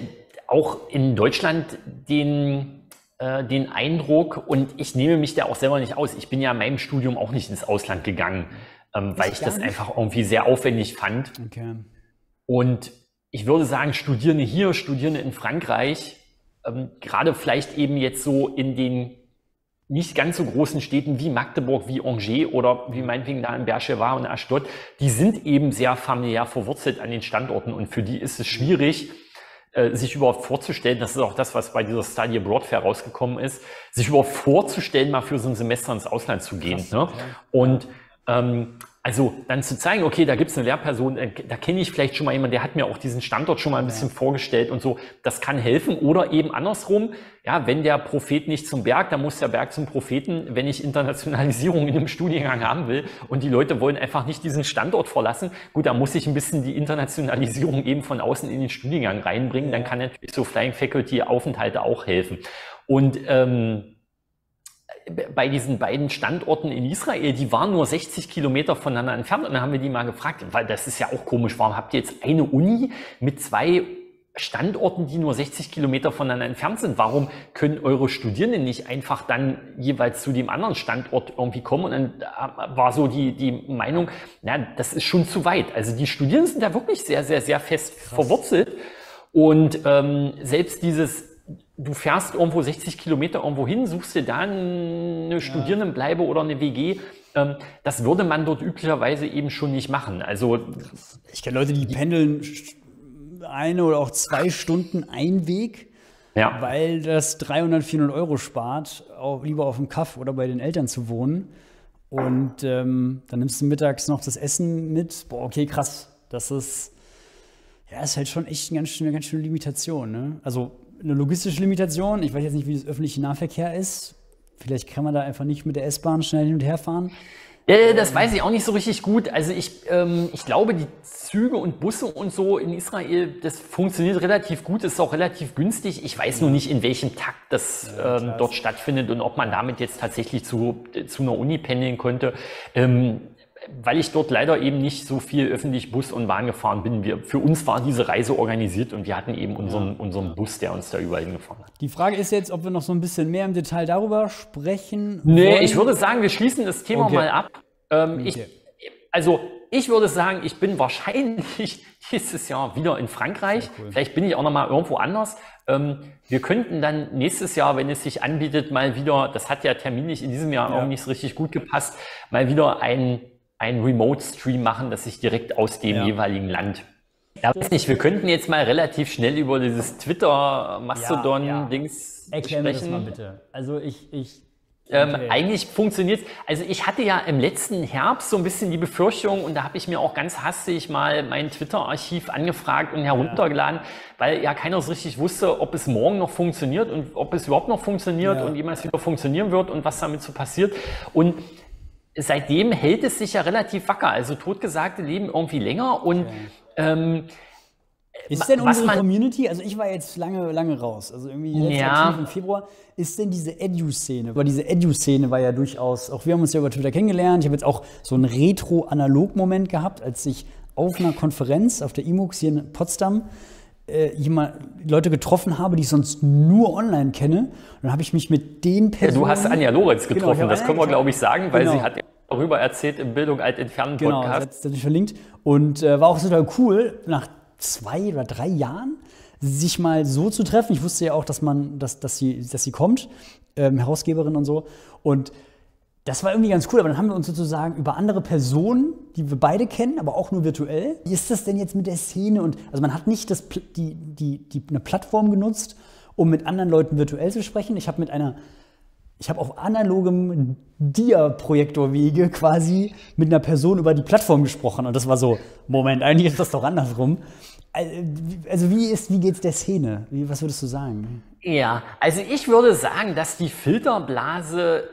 auch in Deutschland den, äh, den Eindruck und ich nehme mich da auch selber nicht aus. Ich bin ja in meinem Studium auch nicht ins Ausland gegangen, ähm, weil ich das nicht? einfach irgendwie sehr aufwendig fand. Okay. Und ich würde sagen, Studierende hier, Studierende in Frankreich, ähm, gerade vielleicht eben jetzt so in den nicht ganz so großen Städten wie Magdeburg, wie Angers oder wie meinetwegen da in Bercheva und Ashdod, die sind eben sehr familiär verwurzelt an den Standorten und für die ist es schwierig, äh, sich überhaupt vorzustellen, das ist auch das, was bei dieser Study Abroad Fair rausgekommen ist, sich überhaupt vorzustellen, mal für so ein Semester ins Ausland zu gehen. Krass, ne? Ja. Und ähm, also dann zu zeigen, okay, da gibt es eine Lehrperson, äh, da kenne ich vielleicht schon mal jemanden, der hat mir auch diesen Standort schon mal ein bisschen ja. vorgestellt und so, das kann helfen. Oder eben andersrum, ja, wenn der Prophet nicht zum Berg, dann muss der Berg zum Propheten, wenn ich Internationalisierung in einem Studiengang haben will und die Leute wollen einfach nicht diesen Standort verlassen, gut, dann muss ich ein bisschen die Internationalisierung eben von außen in den Studiengang reinbringen, dann kann natürlich so Flying Faculty Aufenthalte auch helfen. Und ähm, bei diesen beiden Standorten in Israel, die waren nur 60 Kilometer voneinander entfernt. Und dann haben wir die mal gefragt, weil das ist ja auch komisch, warum habt ihr jetzt eine Uni mit zwei Standorten, die nur 60 Kilometer voneinander entfernt sind? Warum können eure Studierenden nicht einfach dann jeweils zu dem anderen Standort irgendwie kommen? Und dann äh, war so die, die Meinung, na, das ist schon zu weit. Also die Studierenden sind da wirklich sehr, sehr, sehr fest Krass. verwurzelt. Und ähm, selbst dieses du fährst irgendwo 60 Kilometer irgendwo hin, suchst dir da eine Studierendenbleibe oder eine WG. Ähm, das würde man dort üblicherweise eben schon nicht machen. Also ich kenne Leute, die pendeln eine oder auch zwei Stunden Einweg, ja. weil das 300, 400 Euro spart, auch lieber auf dem Kaff oder bei den Eltern zu wohnen. Und ähm, dann nimmst du mittags noch das Essen mit. Boah, okay, krass. Das ist, ja, ist halt schon echt eine ganz schöne, ganz schöne Limitation. Ne? Also eine logistische Limitation. Ich weiß jetzt nicht, wie das öffentliche Nahverkehr ist. Vielleicht kann man da einfach nicht mit der S-Bahn schnell hin und her fahren. Ja, das weiß ich auch nicht so richtig gut. Also ich, ähm, ich glaube, die Züge und Busse und so in Israel, das funktioniert relativ gut, ist auch relativ günstig. Ich weiß nur nicht, in welchem Takt das ähm, dort stattfindet und ob man damit jetzt tatsächlich zu, zu einer Uni pendeln könnte. Ähm, weil ich dort leider eben nicht so viel öffentlich Bus und Bahn gefahren bin. Wir, für uns war diese Reise organisiert und wir hatten eben unseren, unseren Bus, der uns da überall hingefahren hat. Die Frage ist jetzt, ob wir noch so ein bisschen mehr im Detail darüber sprechen. Nee, wollen. ich würde sagen, wir schließen das Thema okay. mal ab. Ähm, okay. ich, also ich würde sagen, ich bin wahrscheinlich (laughs) nächstes Jahr wieder in Frankreich. Cool. Vielleicht bin ich auch noch mal irgendwo anders. Ähm, wir könnten dann nächstes Jahr, wenn es sich anbietet, mal wieder, das hat ja terminlich in diesem Jahr ja. auch nicht so richtig gut gepasst, mal wieder ein einen Remote-Stream machen, dass ich direkt aus dem ja. jeweiligen Land. Ja, weiß nicht, wir könnten jetzt mal relativ schnell über dieses Twitter-Mastodon-Dings ja, ja. Erklär sprechen. Mir das mal bitte. Also ich, ich ähm, eigentlich funktioniert Also ich hatte ja im letzten Herbst so ein bisschen die Befürchtung und da habe ich mir auch ganz hastig mal mein Twitter-Archiv angefragt und heruntergeladen, ja. weil ja keiner so richtig wusste, ob es morgen noch funktioniert und ob es überhaupt noch funktioniert ja. und jemals wieder funktionieren wird und was damit so passiert. Und seitdem hält es sich ja relativ wacker. Also Totgesagte leben irgendwie länger und okay. ähm, Ist denn unsere man, Community, also ich war jetzt lange, lange raus, also irgendwie letztes ja. im Februar, ist denn diese Edu-Szene, weil diese Edu-Szene war ja durchaus, auch wir haben uns ja über Twitter kennengelernt, ich habe jetzt auch so einen Retro-Analog-Moment gehabt, als ich auf einer Konferenz, auf der IMUX hier in Potsdam, äh, jemand, Leute getroffen habe, die ich sonst nur online kenne. Und dann habe ich mich mit den Personen... Ja, du hast Anja Lorenz genau, getroffen, genau, das können wir, glaube ich, sagen, weil genau. sie hat darüber erzählt im Bildung alt entfernen Podcast. Genau, das hat sich verlinkt. Und äh, war auch total cool, nach zwei oder drei Jahren sich mal so zu treffen. Ich wusste ja auch, dass man, dass, dass sie, dass sie kommt, ähm, Herausgeberin und so. Und das war irgendwie ganz cool, aber dann haben wir uns sozusagen über andere Personen, die wir beide kennen, aber auch nur virtuell. Wie ist das denn jetzt mit der Szene? Und also man hat nicht das, die, die, die, eine Plattform genutzt, um mit anderen Leuten virtuell zu sprechen. Ich habe mit einer, ich habe auf analogem Dia-Projektorwege quasi mit einer Person über die Plattform gesprochen. Und das war so, Moment, eigentlich ist das doch andersrum. Also wie, ist, wie geht's der Szene? Wie, was würdest du sagen? Ja, also ich würde sagen, dass die Filterblase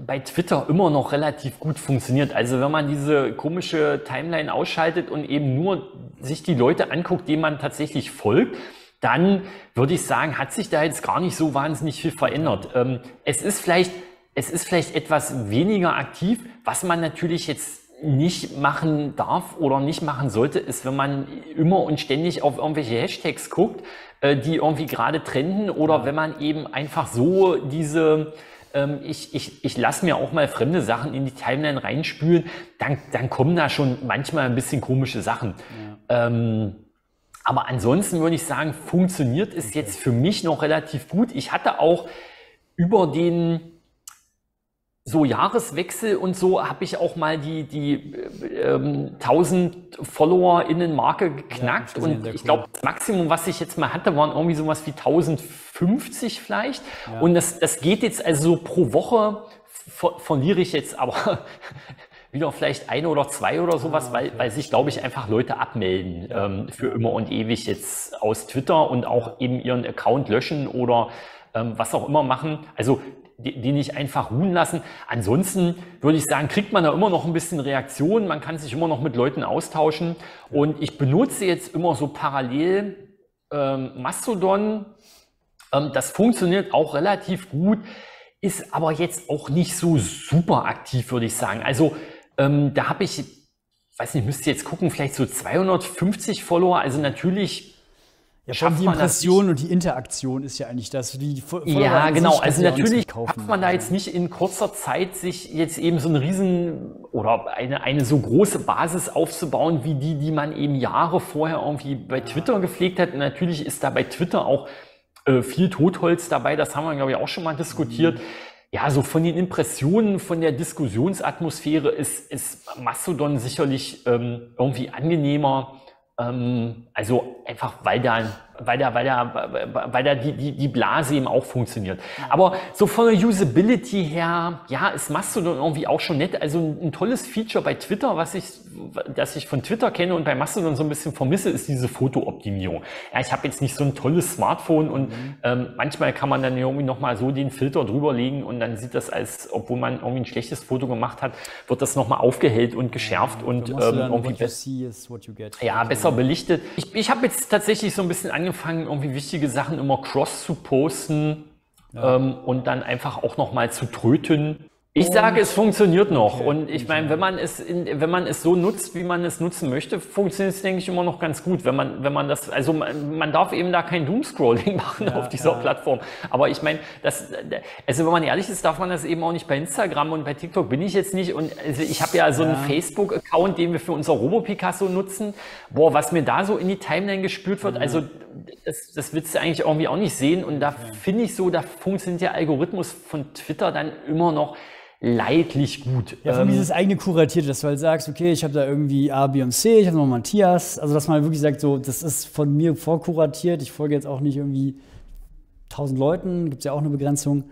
bei Twitter immer noch relativ gut funktioniert. Also wenn man diese komische Timeline ausschaltet und eben nur sich die Leute anguckt, denen man tatsächlich folgt, dann würde ich sagen, hat sich da jetzt gar nicht so wahnsinnig viel verändert. Ähm, es ist vielleicht, es ist vielleicht etwas weniger aktiv, was man natürlich jetzt nicht machen darf oder nicht machen sollte, ist, wenn man immer und ständig auf irgendwelche Hashtags guckt, äh, die irgendwie gerade trenden oder ja. wenn man eben einfach so diese, ich, ich, ich lasse mir auch mal fremde Sachen in die Timeline reinspülen, dann, dann kommen da schon manchmal ein bisschen komische Sachen. Ja. Ähm, aber ansonsten würde ich sagen, funktioniert es okay. jetzt für mich noch relativ gut. Ich hatte auch über den so Jahreswechsel und so habe ich auch mal die, die ähm, 1000 FollowerInnen-Marke geknackt. Ja, und ich glaube, das Maximum, was ich jetzt mal hatte, waren irgendwie sowas wie 1050 vielleicht. Ja. Und das, das geht jetzt also so pro Woche, ver verliere ich jetzt aber (laughs) wieder vielleicht eine oder zwei oder sowas, ah, okay. weil, weil sich, glaube ich, einfach Leute abmelden ja. ähm, für immer und ewig jetzt aus Twitter und auch eben ihren Account löschen oder ähm, was auch immer machen. Also die, die nicht einfach ruhen lassen. Ansonsten würde ich sagen, kriegt man da immer noch ein bisschen Reaktion, man kann sich immer noch mit Leuten austauschen. Und ich benutze jetzt immer so parallel ähm, Mastodon. Ähm, das funktioniert auch relativ gut, ist aber jetzt auch nicht so super aktiv, würde ich sagen. Also ähm, da habe ich, weiß nicht, müsste jetzt gucken, vielleicht so 250 Follower. Also natürlich ja, schafft die Impression und die Interaktion ist ja eigentlich das. Die ja, genau. Also natürlich schafft man da jetzt nicht in kurzer Zeit sich jetzt eben so eine riesen oder eine, eine so große Basis aufzubauen, wie die, die man eben Jahre vorher irgendwie bei Twitter gepflegt hat. Und natürlich ist da bei Twitter auch äh, viel Totholz dabei. Das haben wir, glaube ich, auch schon mal diskutiert. Mhm. Ja, so von den Impressionen, von der Diskussionsatmosphäre ist, ist Mastodon sicherlich ähm, irgendwie angenehmer ähm, also einfach, weil da, weil da, weil da, weil da die, die, die Blase eben auch funktioniert. Aber so von der Usability her, ja, ist Mastodon irgendwie auch schon nett. Also ein, ein, tolles Feature bei Twitter, was ich, das ich von Twitter kenne und bei Mastodon so ein bisschen vermisse, ist diese Fotooptimierung. Ja, ich habe jetzt nicht so ein tolles Smartphone und mhm. ähm, manchmal kann man dann irgendwie nochmal so den Filter drüber legen und dann sieht das als, obwohl man irgendwie ein schlechtes Foto gemacht hat, wird das nochmal aufgehellt und geschärft ja, und ähm, irgendwie besser. Ja, besser belichtet. Ich, ich habe jetzt tatsächlich so ein bisschen angefangen, irgendwie wichtige Sachen immer cross zu posten ja. ähm, und dann einfach auch nochmal zu tröten. Ich sage, es funktioniert noch. Okay, und ich meine, wenn man es in, wenn man es so nutzt, wie man es nutzen möchte, funktioniert es, denke ich, immer noch ganz gut. Wenn man, wenn man das, also man, man darf eben da kein Doomscrolling (laughs) machen ja, auf dieser ja. Plattform. Aber ich meine, das, also wenn man ehrlich ist, darf man das eben auch nicht bei Instagram und bei TikTok bin ich jetzt nicht. Und also ich habe ja so einen Facebook-Account, den wir für unser Robo-Picasso nutzen. Boah, was mir da so in die Timeline gespürt wird, also das, das willst du eigentlich irgendwie auch nicht sehen. Und da finde ich so, da funktioniert der Algorithmus von Twitter dann immer noch leidlich gut. Ja, von ähm, dieses eigene Kuratierte, dass du halt sagst, okay, ich habe da irgendwie A, B und C, ich habe noch Matthias. Also, dass man halt wirklich sagt, so, das ist von mir vorkuratiert. Ich folge jetzt auch nicht irgendwie tausend Leuten, gibt es ja auch eine Begrenzung.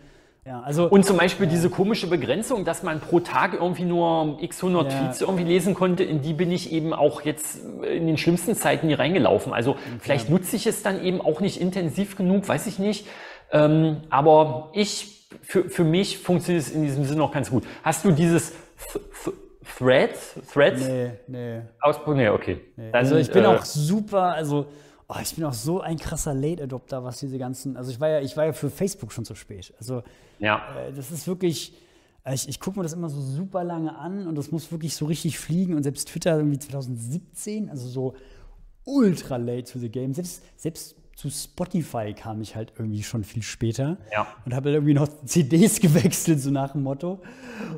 Ja, also, und zum Beispiel ja. diese komische Begrenzung, dass man pro Tag irgendwie nur x 100 ja. Tweets irgendwie lesen konnte, in die bin ich eben auch jetzt in den schlimmsten Zeiten nie reingelaufen. Also okay. vielleicht nutze ich es dann eben auch nicht intensiv genug, weiß ich nicht. Ähm, aber ich für, für mich funktioniert es in diesem Sinne noch ganz gut. Hast du dieses Thread, Threads? Nee, nee. Ausdruck? Nee, okay. Nee. also ich bin äh, auch super, also Oh, ich bin auch so ein krasser Late-Adopter, was diese ganzen. Also ich war ja, ich war ja für Facebook schon zu spät. Also ja. Äh, das ist wirklich. Äh, ich, ich gucke mir das immer so super lange an und das muss wirklich so richtig fliegen. Und selbst Twitter irgendwie 2017, also so ultra late to the game. Selbst, selbst zu Spotify kam ich halt irgendwie schon viel später ja. und habe irgendwie noch (laughs) CDs gewechselt, so nach dem Motto.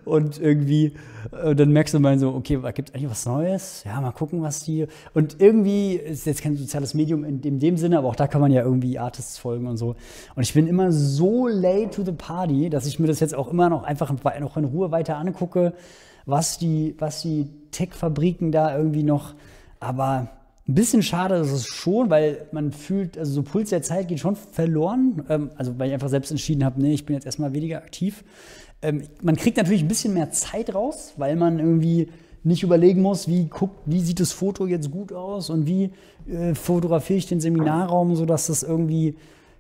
Und irgendwie, äh, dann merkst du mal so, okay, gibt es eigentlich was Neues? Ja, mal gucken, was die. Und irgendwie ist jetzt kein soziales Medium in dem, in dem Sinne, aber auch da kann man ja irgendwie Artists folgen und so. Und ich bin immer so late to the party, dass ich mir das jetzt auch immer noch einfach noch in Ruhe weiter angucke, was die, was die Tech-Fabriken da irgendwie noch. Aber ein bisschen schade ist es schon, weil man fühlt, also so Puls der Zeit geht schon verloren. Ähm, also weil ich einfach selbst entschieden habe, nee, ich bin jetzt erstmal weniger aktiv. Ähm, man kriegt natürlich ein bisschen mehr Zeit raus, weil man irgendwie nicht überlegen muss, wie guckt, wie sieht das Foto jetzt gut aus und wie äh, fotografiere ich den Seminarraum, sodass das irgendwie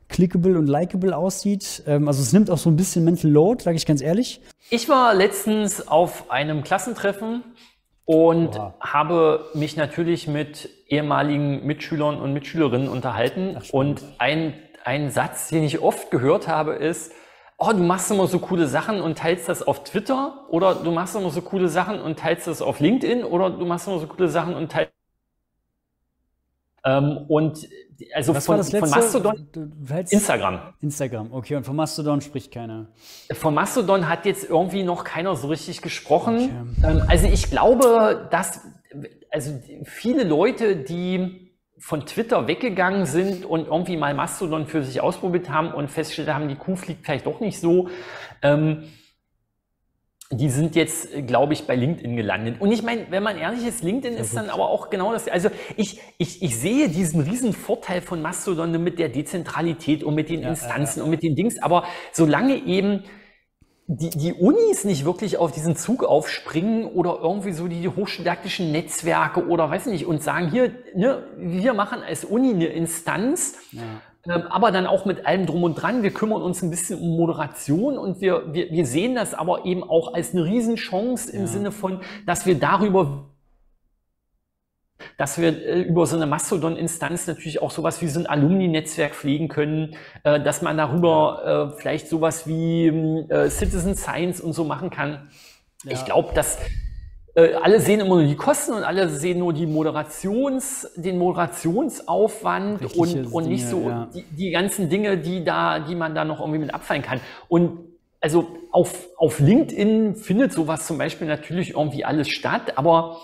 clickable und likable aussieht. Ähm, also es nimmt auch so ein bisschen Mental Load, sage ich ganz ehrlich. Ich war letztens auf einem Klassentreffen und Oha. habe mich natürlich mit ehemaligen Mitschülern und Mitschülerinnen unterhalten. Ach, und ein, ein Satz, den ich oft gehört habe, ist, oh, du machst immer so coole Sachen und teilst das auf Twitter oder du machst immer so coole Sachen und teilst das auf LinkedIn oder du machst immer so coole Sachen und teilst ähm, und also Was von, war das letzte? von Mastodon Instagram. Instagram, okay. Und von Mastodon spricht keiner. Von Mastodon hat jetzt irgendwie noch keiner so richtig gesprochen. Okay. Ähm, also ich glaube, dass also viele Leute, die von Twitter weggegangen sind und irgendwie mal Mastodon für sich ausprobiert haben und festgestellt haben, die Kuh fliegt vielleicht doch nicht so. Ähm, die sind jetzt, glaube ich, bei LinkedIn gelandet. Und ich meine, wenn man ehrlich ist, LinkedIn ist dann aber auch genau das. Also ich, ich, ich sehe diesen riesen Vorteil von Mastodon mit der Dezentralität und mit den ja, Instanzen ja, ja. und mit den Dings. Aber solange eben die, die Unis nicht wirklich auf diesen Zug aufspringen oder irgendwie so die hochdidaktischen Netzwerke oder weiß nicht und sagen, hier, ne, wir machen als Uni eine Instanz, ja aber dann auch mit allem drum und dran. Wir kümmern uns ein bisschen um Moderation und wir, wir, wir sehen das aber eben auch als eine Riesenchance im ja. Sinne von, dass wir darüber dass wir äh, über so eine Mastodon-Instanz natürlich auch sowas wie so ein Alumni-Netzwerk pflegen können, äh, dass man darüber äh, vielleicht sowas wie Citizen Science und so machen kann. Ja. Ich glaube, dass äh, alle sehen immer nur die Kosten und alle sehen nur die Moderations, den Moderationsaufwand und, und nicht Dinge, so ja. die, die ganzen Dinge, die da, die man da noch irgendwie mit abfallen kann. Und also auf, auf LinkedIn findet sowas zum Beispiel natürlich irgendwie alles statt, aber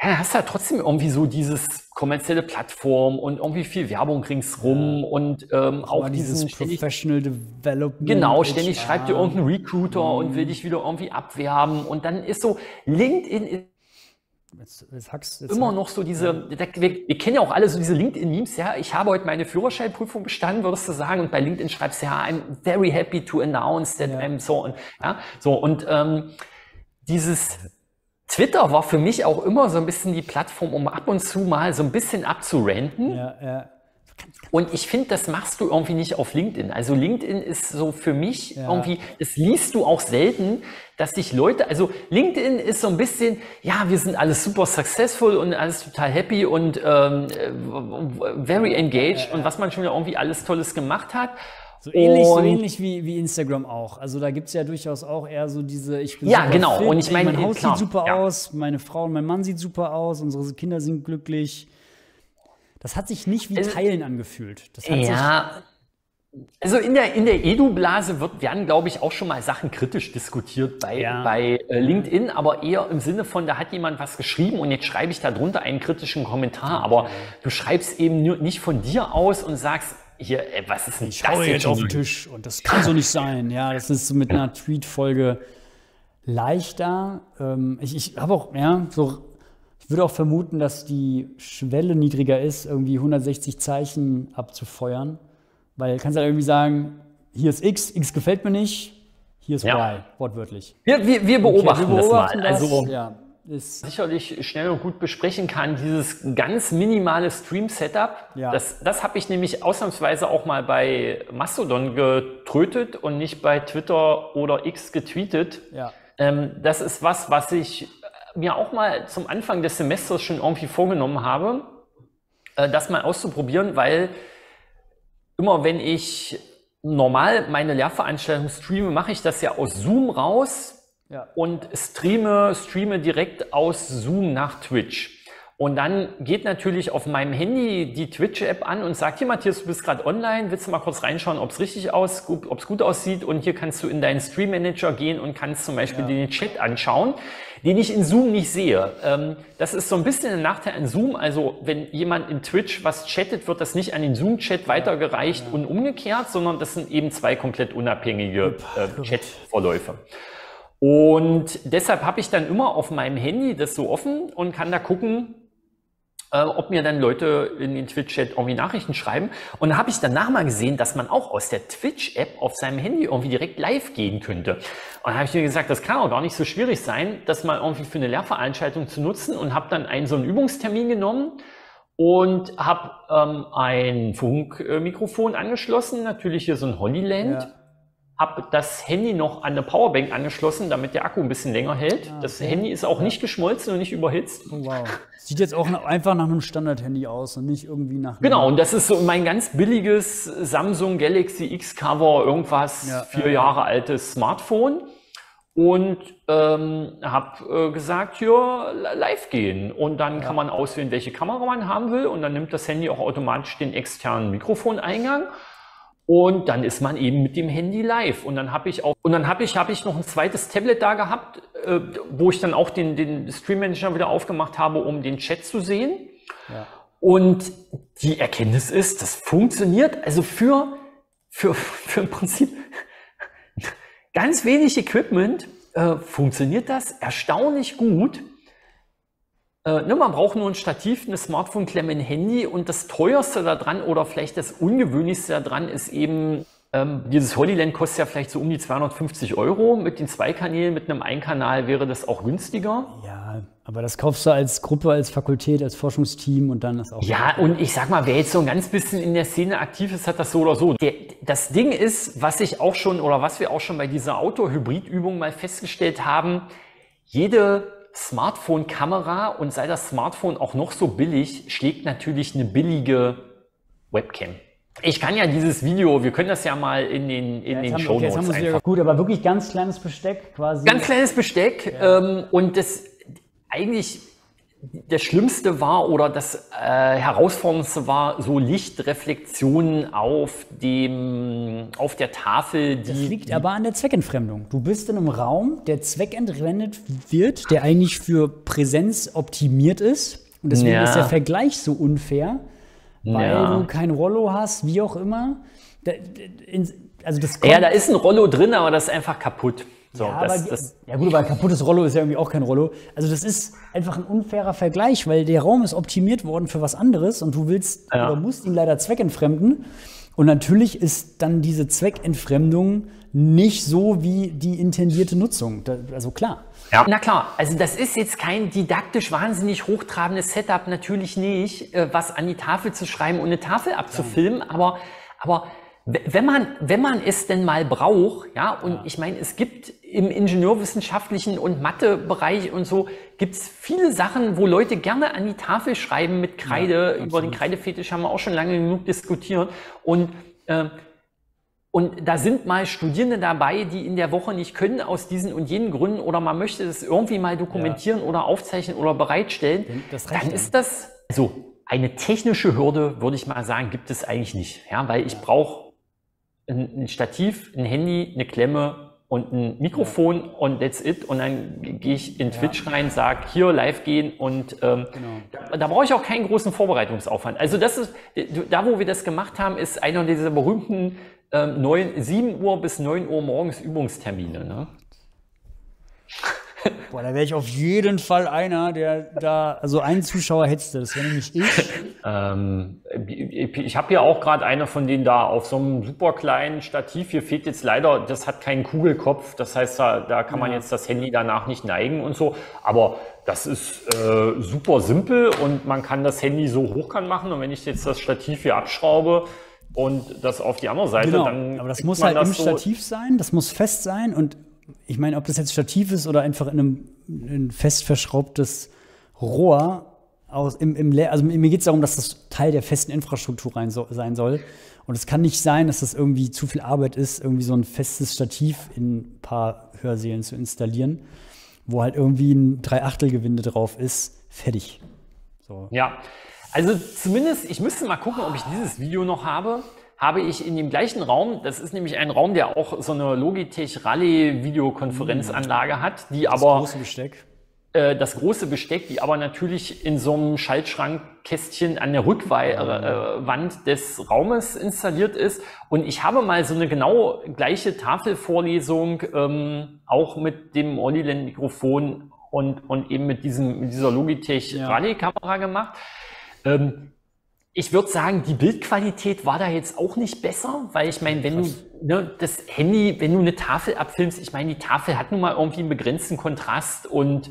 ja, hast ja trotzdem irgendwie so dieses kommerzielle Plattform und irgendwie viel Werbung ringsrum ja. und ähm, auch dieses Professional Development. Genau, ständig HR. schreibt dir irgendein Recruiter mhm. und will dich wieder irgendwie abwerben und dann ist so LinkedIn ist Jetzt, jetzt hackst, jetzt immer noch so diese, wir, wir, kennen ja auch alle so diese LinkedIn-Memes, ja, ich habe heute meine Führerscheinprüfung bestanden, würdest du sagen, und bei LinkedIn schreibst du ja, I'm very happy to announce that ja. I'm so, und, ja, so, und ähm, dieses, Twitter war für mich auch immer so ein bisschen die Plattform, um ab und zu mal so ein bisschen abzurenten. Ja, ja. Und ich finde, das machst du irgendwie nicht auf LinkedIn. Also LinkedIn ist so für mich ja. irgendwie, das liest du auch selten, dass sich Leute, also LinkedIn ist so ein bisschen, ja, wir sind alles super successful und alles total happy und ähm, äh, very engaged und was man schon irgendwie alles Tolles gemacht hat. So ähnlich, so ähnlich wie, wie Instagram auch. Also da gibt es ja durchaus auch eher so diese, ich bin Ja, genau. Fit, und ich meine, mein Haus klar, sieht super ja. aus, meine Frau und mein Mann sieht super aus, unsere Kinder sind glücklich. Das hat sich nicht wie also, Teilen angefühlt. ja. Also in der, in der Edu-Blase wird, werden, glaube ich, auch schon mal Sachen kritisch diskutiert bei, ja. bei äh, LinkedIn, aber eher im Sinne von, da hat jemand was geschrieben und jetzt schreibe ich darunter einen kritischen Kommentar. Aber du schreibst eben nicht von dir aus und sagst, hier, ey, was ist denn ich das jetzt auf den Tisch und das kann so nicht sein. Ja, das ist mit einer Tweet-Folge leichter. Ähm, ich ich habe auch, ja, so, ich würde auch vermuten, dass die Schwelle niedriger ist, irgendwie 160 Zeichen abzufeuern. Weil kannst du halt irgendwie sagen, hier ist X, X gefällt mir nicht, hier ist ja. Y, wortwörtlich. Wir, wir, wir beobachten, okay, wir beobachten das mal. Das, also, ja sicherlich schnell und gut besprechen kann, dieses ganz minimale Stream-Setup. Ja. Das, das habe ich nämlich ausnahmsweise auch mal bei Mastodon getrötet und nicht bei Twitter oder X getweetet. Ja. Ähm, das ist was, was ich mir auch mal zum Anfang des Semesters schon irgendwie vorgenommen habe. äh, das mal auszuprobieren, weil immer wenn ich normal meine Lehrveranstaltung streame, mache ich das ja aus Zoom raus ja. und streame, streame direkt aus Zoom nach Twitch. Und dann geht natürlich auf meinem Handy die Twitch-App an und sagt, hier Matthias, du bist gerade online, willst du mal kurz reinschauen, ob es richtig aus, ob es gut aussieht und hier kannst du in deinen Stream Manager gehen und kannst zum Beispiel ja. den Chat anschauen, den ich in Zoom nicht sehe. Ähm, das ist so ein bisschen ein Nachteil an Zoom. Also wenn jemand in Twitch was chattet, wird das nicht an den Zoom-Chat weitergereicht ja. und umgekehrt, sondern das sind eben zwei komplett unabhängige äh, Chatverläufe. Und deshalb habe ich dann immer auf meinem Handy das so offen und kann da gucken, äh, ob mir dann Leute in den Twitch-Chat irgendwie Nachrichten schreiben. Und da habe ich danach mal gesehen, dass man auch aus der Twitch-App auf seinem Handy irgendwie direkt live gehen könnte. Und dann habe ich mir gesagt, das kann auch gar nicht so schwierig sein, das mal irgendwie für eine Lehrveranstaltung zu nutzen und habe dann einen so einen Übungstermin genommen und habe ähm, ein Funkmikrofon angeschlossen, natürlich hier so ein Holyland. Ja habe das Handy noch an eine Powerbank angeschlossen, damit der Akku ein bisschen länger hält. Ah, das Handy ist auch ja. nicht geschmolzen und nicht überhitzt. Oh, wow. Sieht jetzt auch einfach nach einem Standard-Handy aus und nicht irgendwie nach. Genau, und das ist so mein ganz billiges Samsung Galaxy X-Cover, irgendwas ja, vier ja, Jahre altes Smartphone. Und ähm, habe äh, gesagt, ja, live gehen. Und dann kann man auswählen, welche Kamera man haben will. Und dann nimmt das Handy auch automatisch den externen Mikrofoneingang. Und dann ist man eben mit dem Handy live. Und dann habe ich auch, und dann habe ich, habe ich noch ein zweites Tablet da gehabt, äh, wo ich dann auch den, den Stream Manager wieder aufgemacht habe, um den Chat zu sehen. Ja. Und die Erkenntnis ist, das funktioniert also für, für, für im Prinzip (laughs) ganz wenig Equipment äh, funktioniert das erstaunlich gut. Äh, ne, man braucht nur ein Stativ, eine Smartphone-Klemme, ein Handy und das teuerste daran oder vielleicht das ungewöhnlichste daran ist eben, ähm, dieses Holyland kostet ja vielleicht so um die 250 Euro. Mit den zwei Kanälen, mit einem Einkanal wäre das auch günstiger. Ja, aber das kaufst du als Gruppe, als Fakultät, als Forschungsteam und dann ist auch. Ja, und ich sag mal, wer jetzt so ein ganz bisschen in der Szene aktiv ist, hat das so oder so. Der, das Ding ist, was ich auch schon oder was wir auch schon bei dieser Auto-Hybrid-Übung mal festgestellt haben, jede Smartphone-Kamera und sei das Smartphone auch noch so billig, schlägt natürlich eine billige Webcam. Ich kann ja dieses Video, wir können das ja mal in den, in ja, den Show Notes okay, einfach. Gut, aber wirklich ganz kleines Besteck quasi. Ganz kleines Besteck ja. ähm, und das eigentlich das Schlimmste war oder das äh, Herausforderndste war so Lichtreflexionen auf dem auf der Tafel. Die, das liegt aber an der Zweckentfremdung. Du bist in einem Raum, der zweckentfremdet wird, der eigentlich für Präsenz optimiert ist. Und deswegen ja. ist der Vergleich so unfair, weil ja. du kein Rollo hast, wie auch immer. also das ja, da ist ein Rollo drin, aber das ist einfach kaputt. So, ja, das, aber, das, ja gut, aber ein kaputtes Rollo ist ja irgendwie auch kein Rollo. Also das ist einfach ein unfairer Vergleich, weil der Raum ist optimiert worden für was anderes und du willst ja. oder musst ihn leider zweckentfremden. Und natürlich ist dann diese Zweckentfremdung nicht so wie die intendierte Nutzung. Also klar. Ja. Na klar, also das ist jetzt kein didaktisch wahnsinnig hochtrabendes Setup, natürlich nicht, äh, was an die Tafel zu schreiben und eine Tafel abzufilmen, aber, aber wenn man, wenn man es denn mal braucht, ja, und ja. ich meine, es gibt im ingenieurwissenschaftlichen und Mathebereich und so, gibt es viele Sachen, wo Leute gerne an die Tafel schreiben mit Kreide. Ja, Über den Kreidefetisch haben wir auch schon lange genug diskutiert. Und, äh, und da sind mal Studierende dabei, die in der Woche nicht können aus diesen und jenen Gründen oder man möchte das irgendwie mal dokumentieren ja. oder aufzeichnen oder bereitstellen. dann ist das so. Eine technische Hürde, würde ich mal sagen, gibt es eigentlich nicht. Ja, weil ich brauche ein, ein Stativ, ein Handy, eine Klemme und ein Mikrofon ja. und that's it. Und dann gehe ich in Twitch ja. rein, sage hier live gehen und ähm, genau. da, da brauche ich auch keinen großen Vorbereitungsaufwand. Also das ist, da wo wir das gemacht haben, ist einer dieser berühmten ähm, 9, 7 Uhr bis 9 Uhr morgens Übungstermine. Ne? (laughs) Boah, da wäre ich auf jeden Fall einer, der da, also einen Zuschauer hetzte, das wäre nämlich ich. ähm, ich habe hier auch gerade eine von denen da auf so einem super kleinen Stativ. Hier fehlt jetzt leider, das hat keinen Kugelkopf, das heißt, da, da kann man jetzt das Handy danach nicht neigen und so. Aber das ist äh, super simpel und man kann das Handy so hochkant machen. Und wenn ich jetzt das Stativ hier abschraube, und das auf die andere Seite, genau. dann. Aber das muss halt das im so Stativ sein, das muss fest sein und ich meine, ob das jetzt Stativ ist oder einfach in einem ein fest verschraubtes Rohr, aus, im, im also mir geht es darum, dass das Teil der festen Infrastruktur rein so, sein soll. Und es kann nicht sein, dass das irgendwie zu viel Arbeit ist, irgendwie so ein festes Stativ in ein paar Hörsälen zu installieren, wo halt irgendwie ein Dreiachtelgewinde drauf ist. Fertig. So. Ja, also zumindest, ich müsste mal gucken, ob ich dieses Video noch habe habe ich in dem gleichen Raum, das ist nämlich ein Raum, der auch so eine Logitech Rally Videokonferenzanlage hat, die das aber große Besteck. Äh, das große Besteck, die aber natürlich in so einem Schaltschrankkästchen an der Rückwand äh, des Raumes installiert ist. Und ich habe mal so eine genau gleiche Tafelvorlesung ähm, auch mit dem Oliland Mikrofon und, und eben mit diesem mit dieser Logitech ja. Rally Kamera gemacht. Ähm, ich würde sagen, die Bildqualität war da jetzt auch nicht besser, weil ich meine, wenn Krass. du ne, das Handy, wenn du eine Tafel abfilmst, ich meine, die Tafel hat nun mal irgendwie einen begrenzten Kontrast und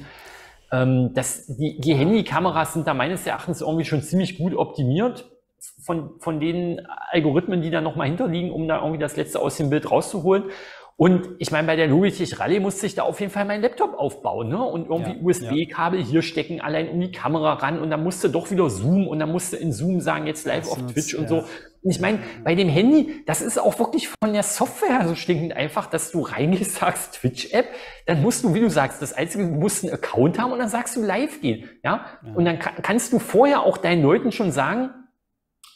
ähm, das, die, die Handykameras sind da meines Erachtens irgendwie schon ziemlich gut optimiert von, von den Algorithmen, die da nochmal hinterliegen, um da irgendwie das letzte aus dem Bild rauszuholen. Und ich meine, bei der Logitech Rallye musste ich da auf jeden Fall meinen Laptop aufbauen, ne? Und irgendwie ja, USB-Kabel ja. hier stecken, allein um die Kamera ran und dann musste doch wieder Zoom und dann musste in Zoom sagen, jetzt live auf Twitch und ja. so. Und ich meine, bei dem Handy, das ist auch wirklich von der Software so stinkend einfach, dass du reingehst, sagst (laughs) Twitch-App, dann musst du, wie du sagst, das einzige, du musst einen Account haben und dann sagst du live gehen, ja? Und dann kannst du vorher auch deinen Leuten schon sagen,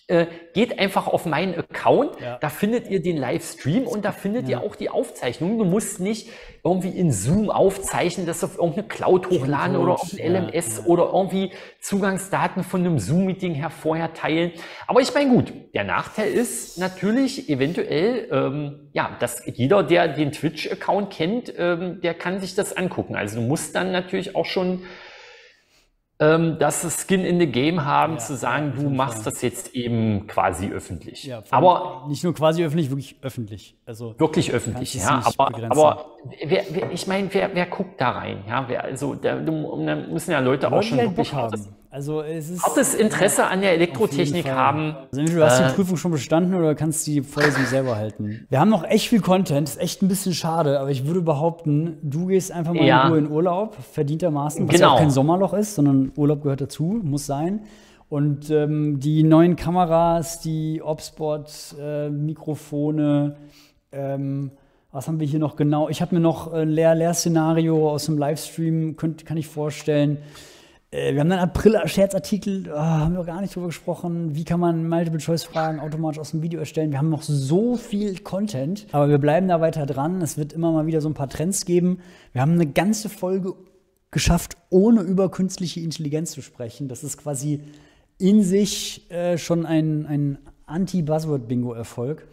äh, geht einfach auf meinen Account, ja. da findet ihr den Livestream und da findet ja. ihr auch die Aufzeichnung. Du musst nicht irgendwie in Zoom aufzeichnen, das auf irgendeine Cloud hochladen oder auf ein LMS ja, oder irgendwie Zugangsdaten von einem Zoom-Meeting hervorher teilen. Aber ich meine, gut, der Nachteil ist natürlich eventuell, ähm, ja, dass jeder, der den Twitch-Account kennt, ähm, der kann sich das angucken. Also du musst dann natürlich auch schon ähm, dass das Skin in the Game haben, ja, zu sagen, du machst das jetzt eben quasi öffentlich. Ja, aber nicht nur quasi öffentlich, wirklich öffentlich. Also wirklich öffentlich, ja. Aber, aber wer, wer, ich meine, wer, wer guckt da rein? Ja, wer, also da, da müssen ja Leute auch schon wirklich haben. Also es ist hartes Interesse an der Elektrotechnik haben. Also du hast die äh, Prüfung schon bestanden oder kannst die Vorlesung selber halten. Wir haben noch echt viel Content, ist echt ein bisschen schade, aber ich würde behaupten, du gehst einfach mal ja. in Ruhe in Urlaub, verdientermaßen, was genau. ja auch kein Sommerloch ist, sondern Urlaub gehört dazu, muss sein. Und ähm, die neuen Kameras, die Obspot-Mikrofone, äh, ähm, was haben wir hier noch genau? Ich habe mir noch ein Leer-Leer-Szenario aus dem Livestream, könnt, kann ich vorstellen. Äh, wir haben einen April-Scherzartikel, oh, haben wir gar nicht drüber gesprochen. Wie kann man Multiple-Choice-Fragen automatisch aus dem Video erstellen? Wir haben noch so viel Content, aber wir bleiben da weiter dran. Es wird immer mal wieder so ein paar Trends geben. Wir haben eine ganze Folge geschafft, ohne über künstliche Intelligenz zu sprechen. Das ist quasi in sich äh, schon ein, ein Anti-Buzzword-Bingo-Erfolg.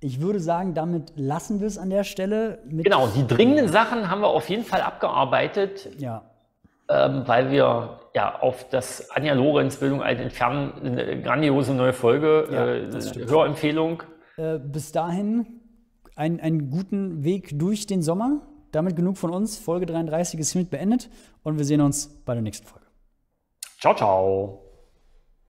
Ich würde sagen, damit lassen wir es an der Stelle. genau, die dringenden Sachen haben wir auf jeden Fall abgearbeitet. Ja ähm, weil wir ja auf das Anja Lorenz Bildung ein Entfernen eine grandiose neue Folge, ja, äh, Hörempfehlung. Äh, bis dahin ein, einen guten Weg durch den Sommer. Damit genug von uns. Folge 33 ist hiermit beendet und wir sehen uns bei der nächsten Folge. Ciao, ciao.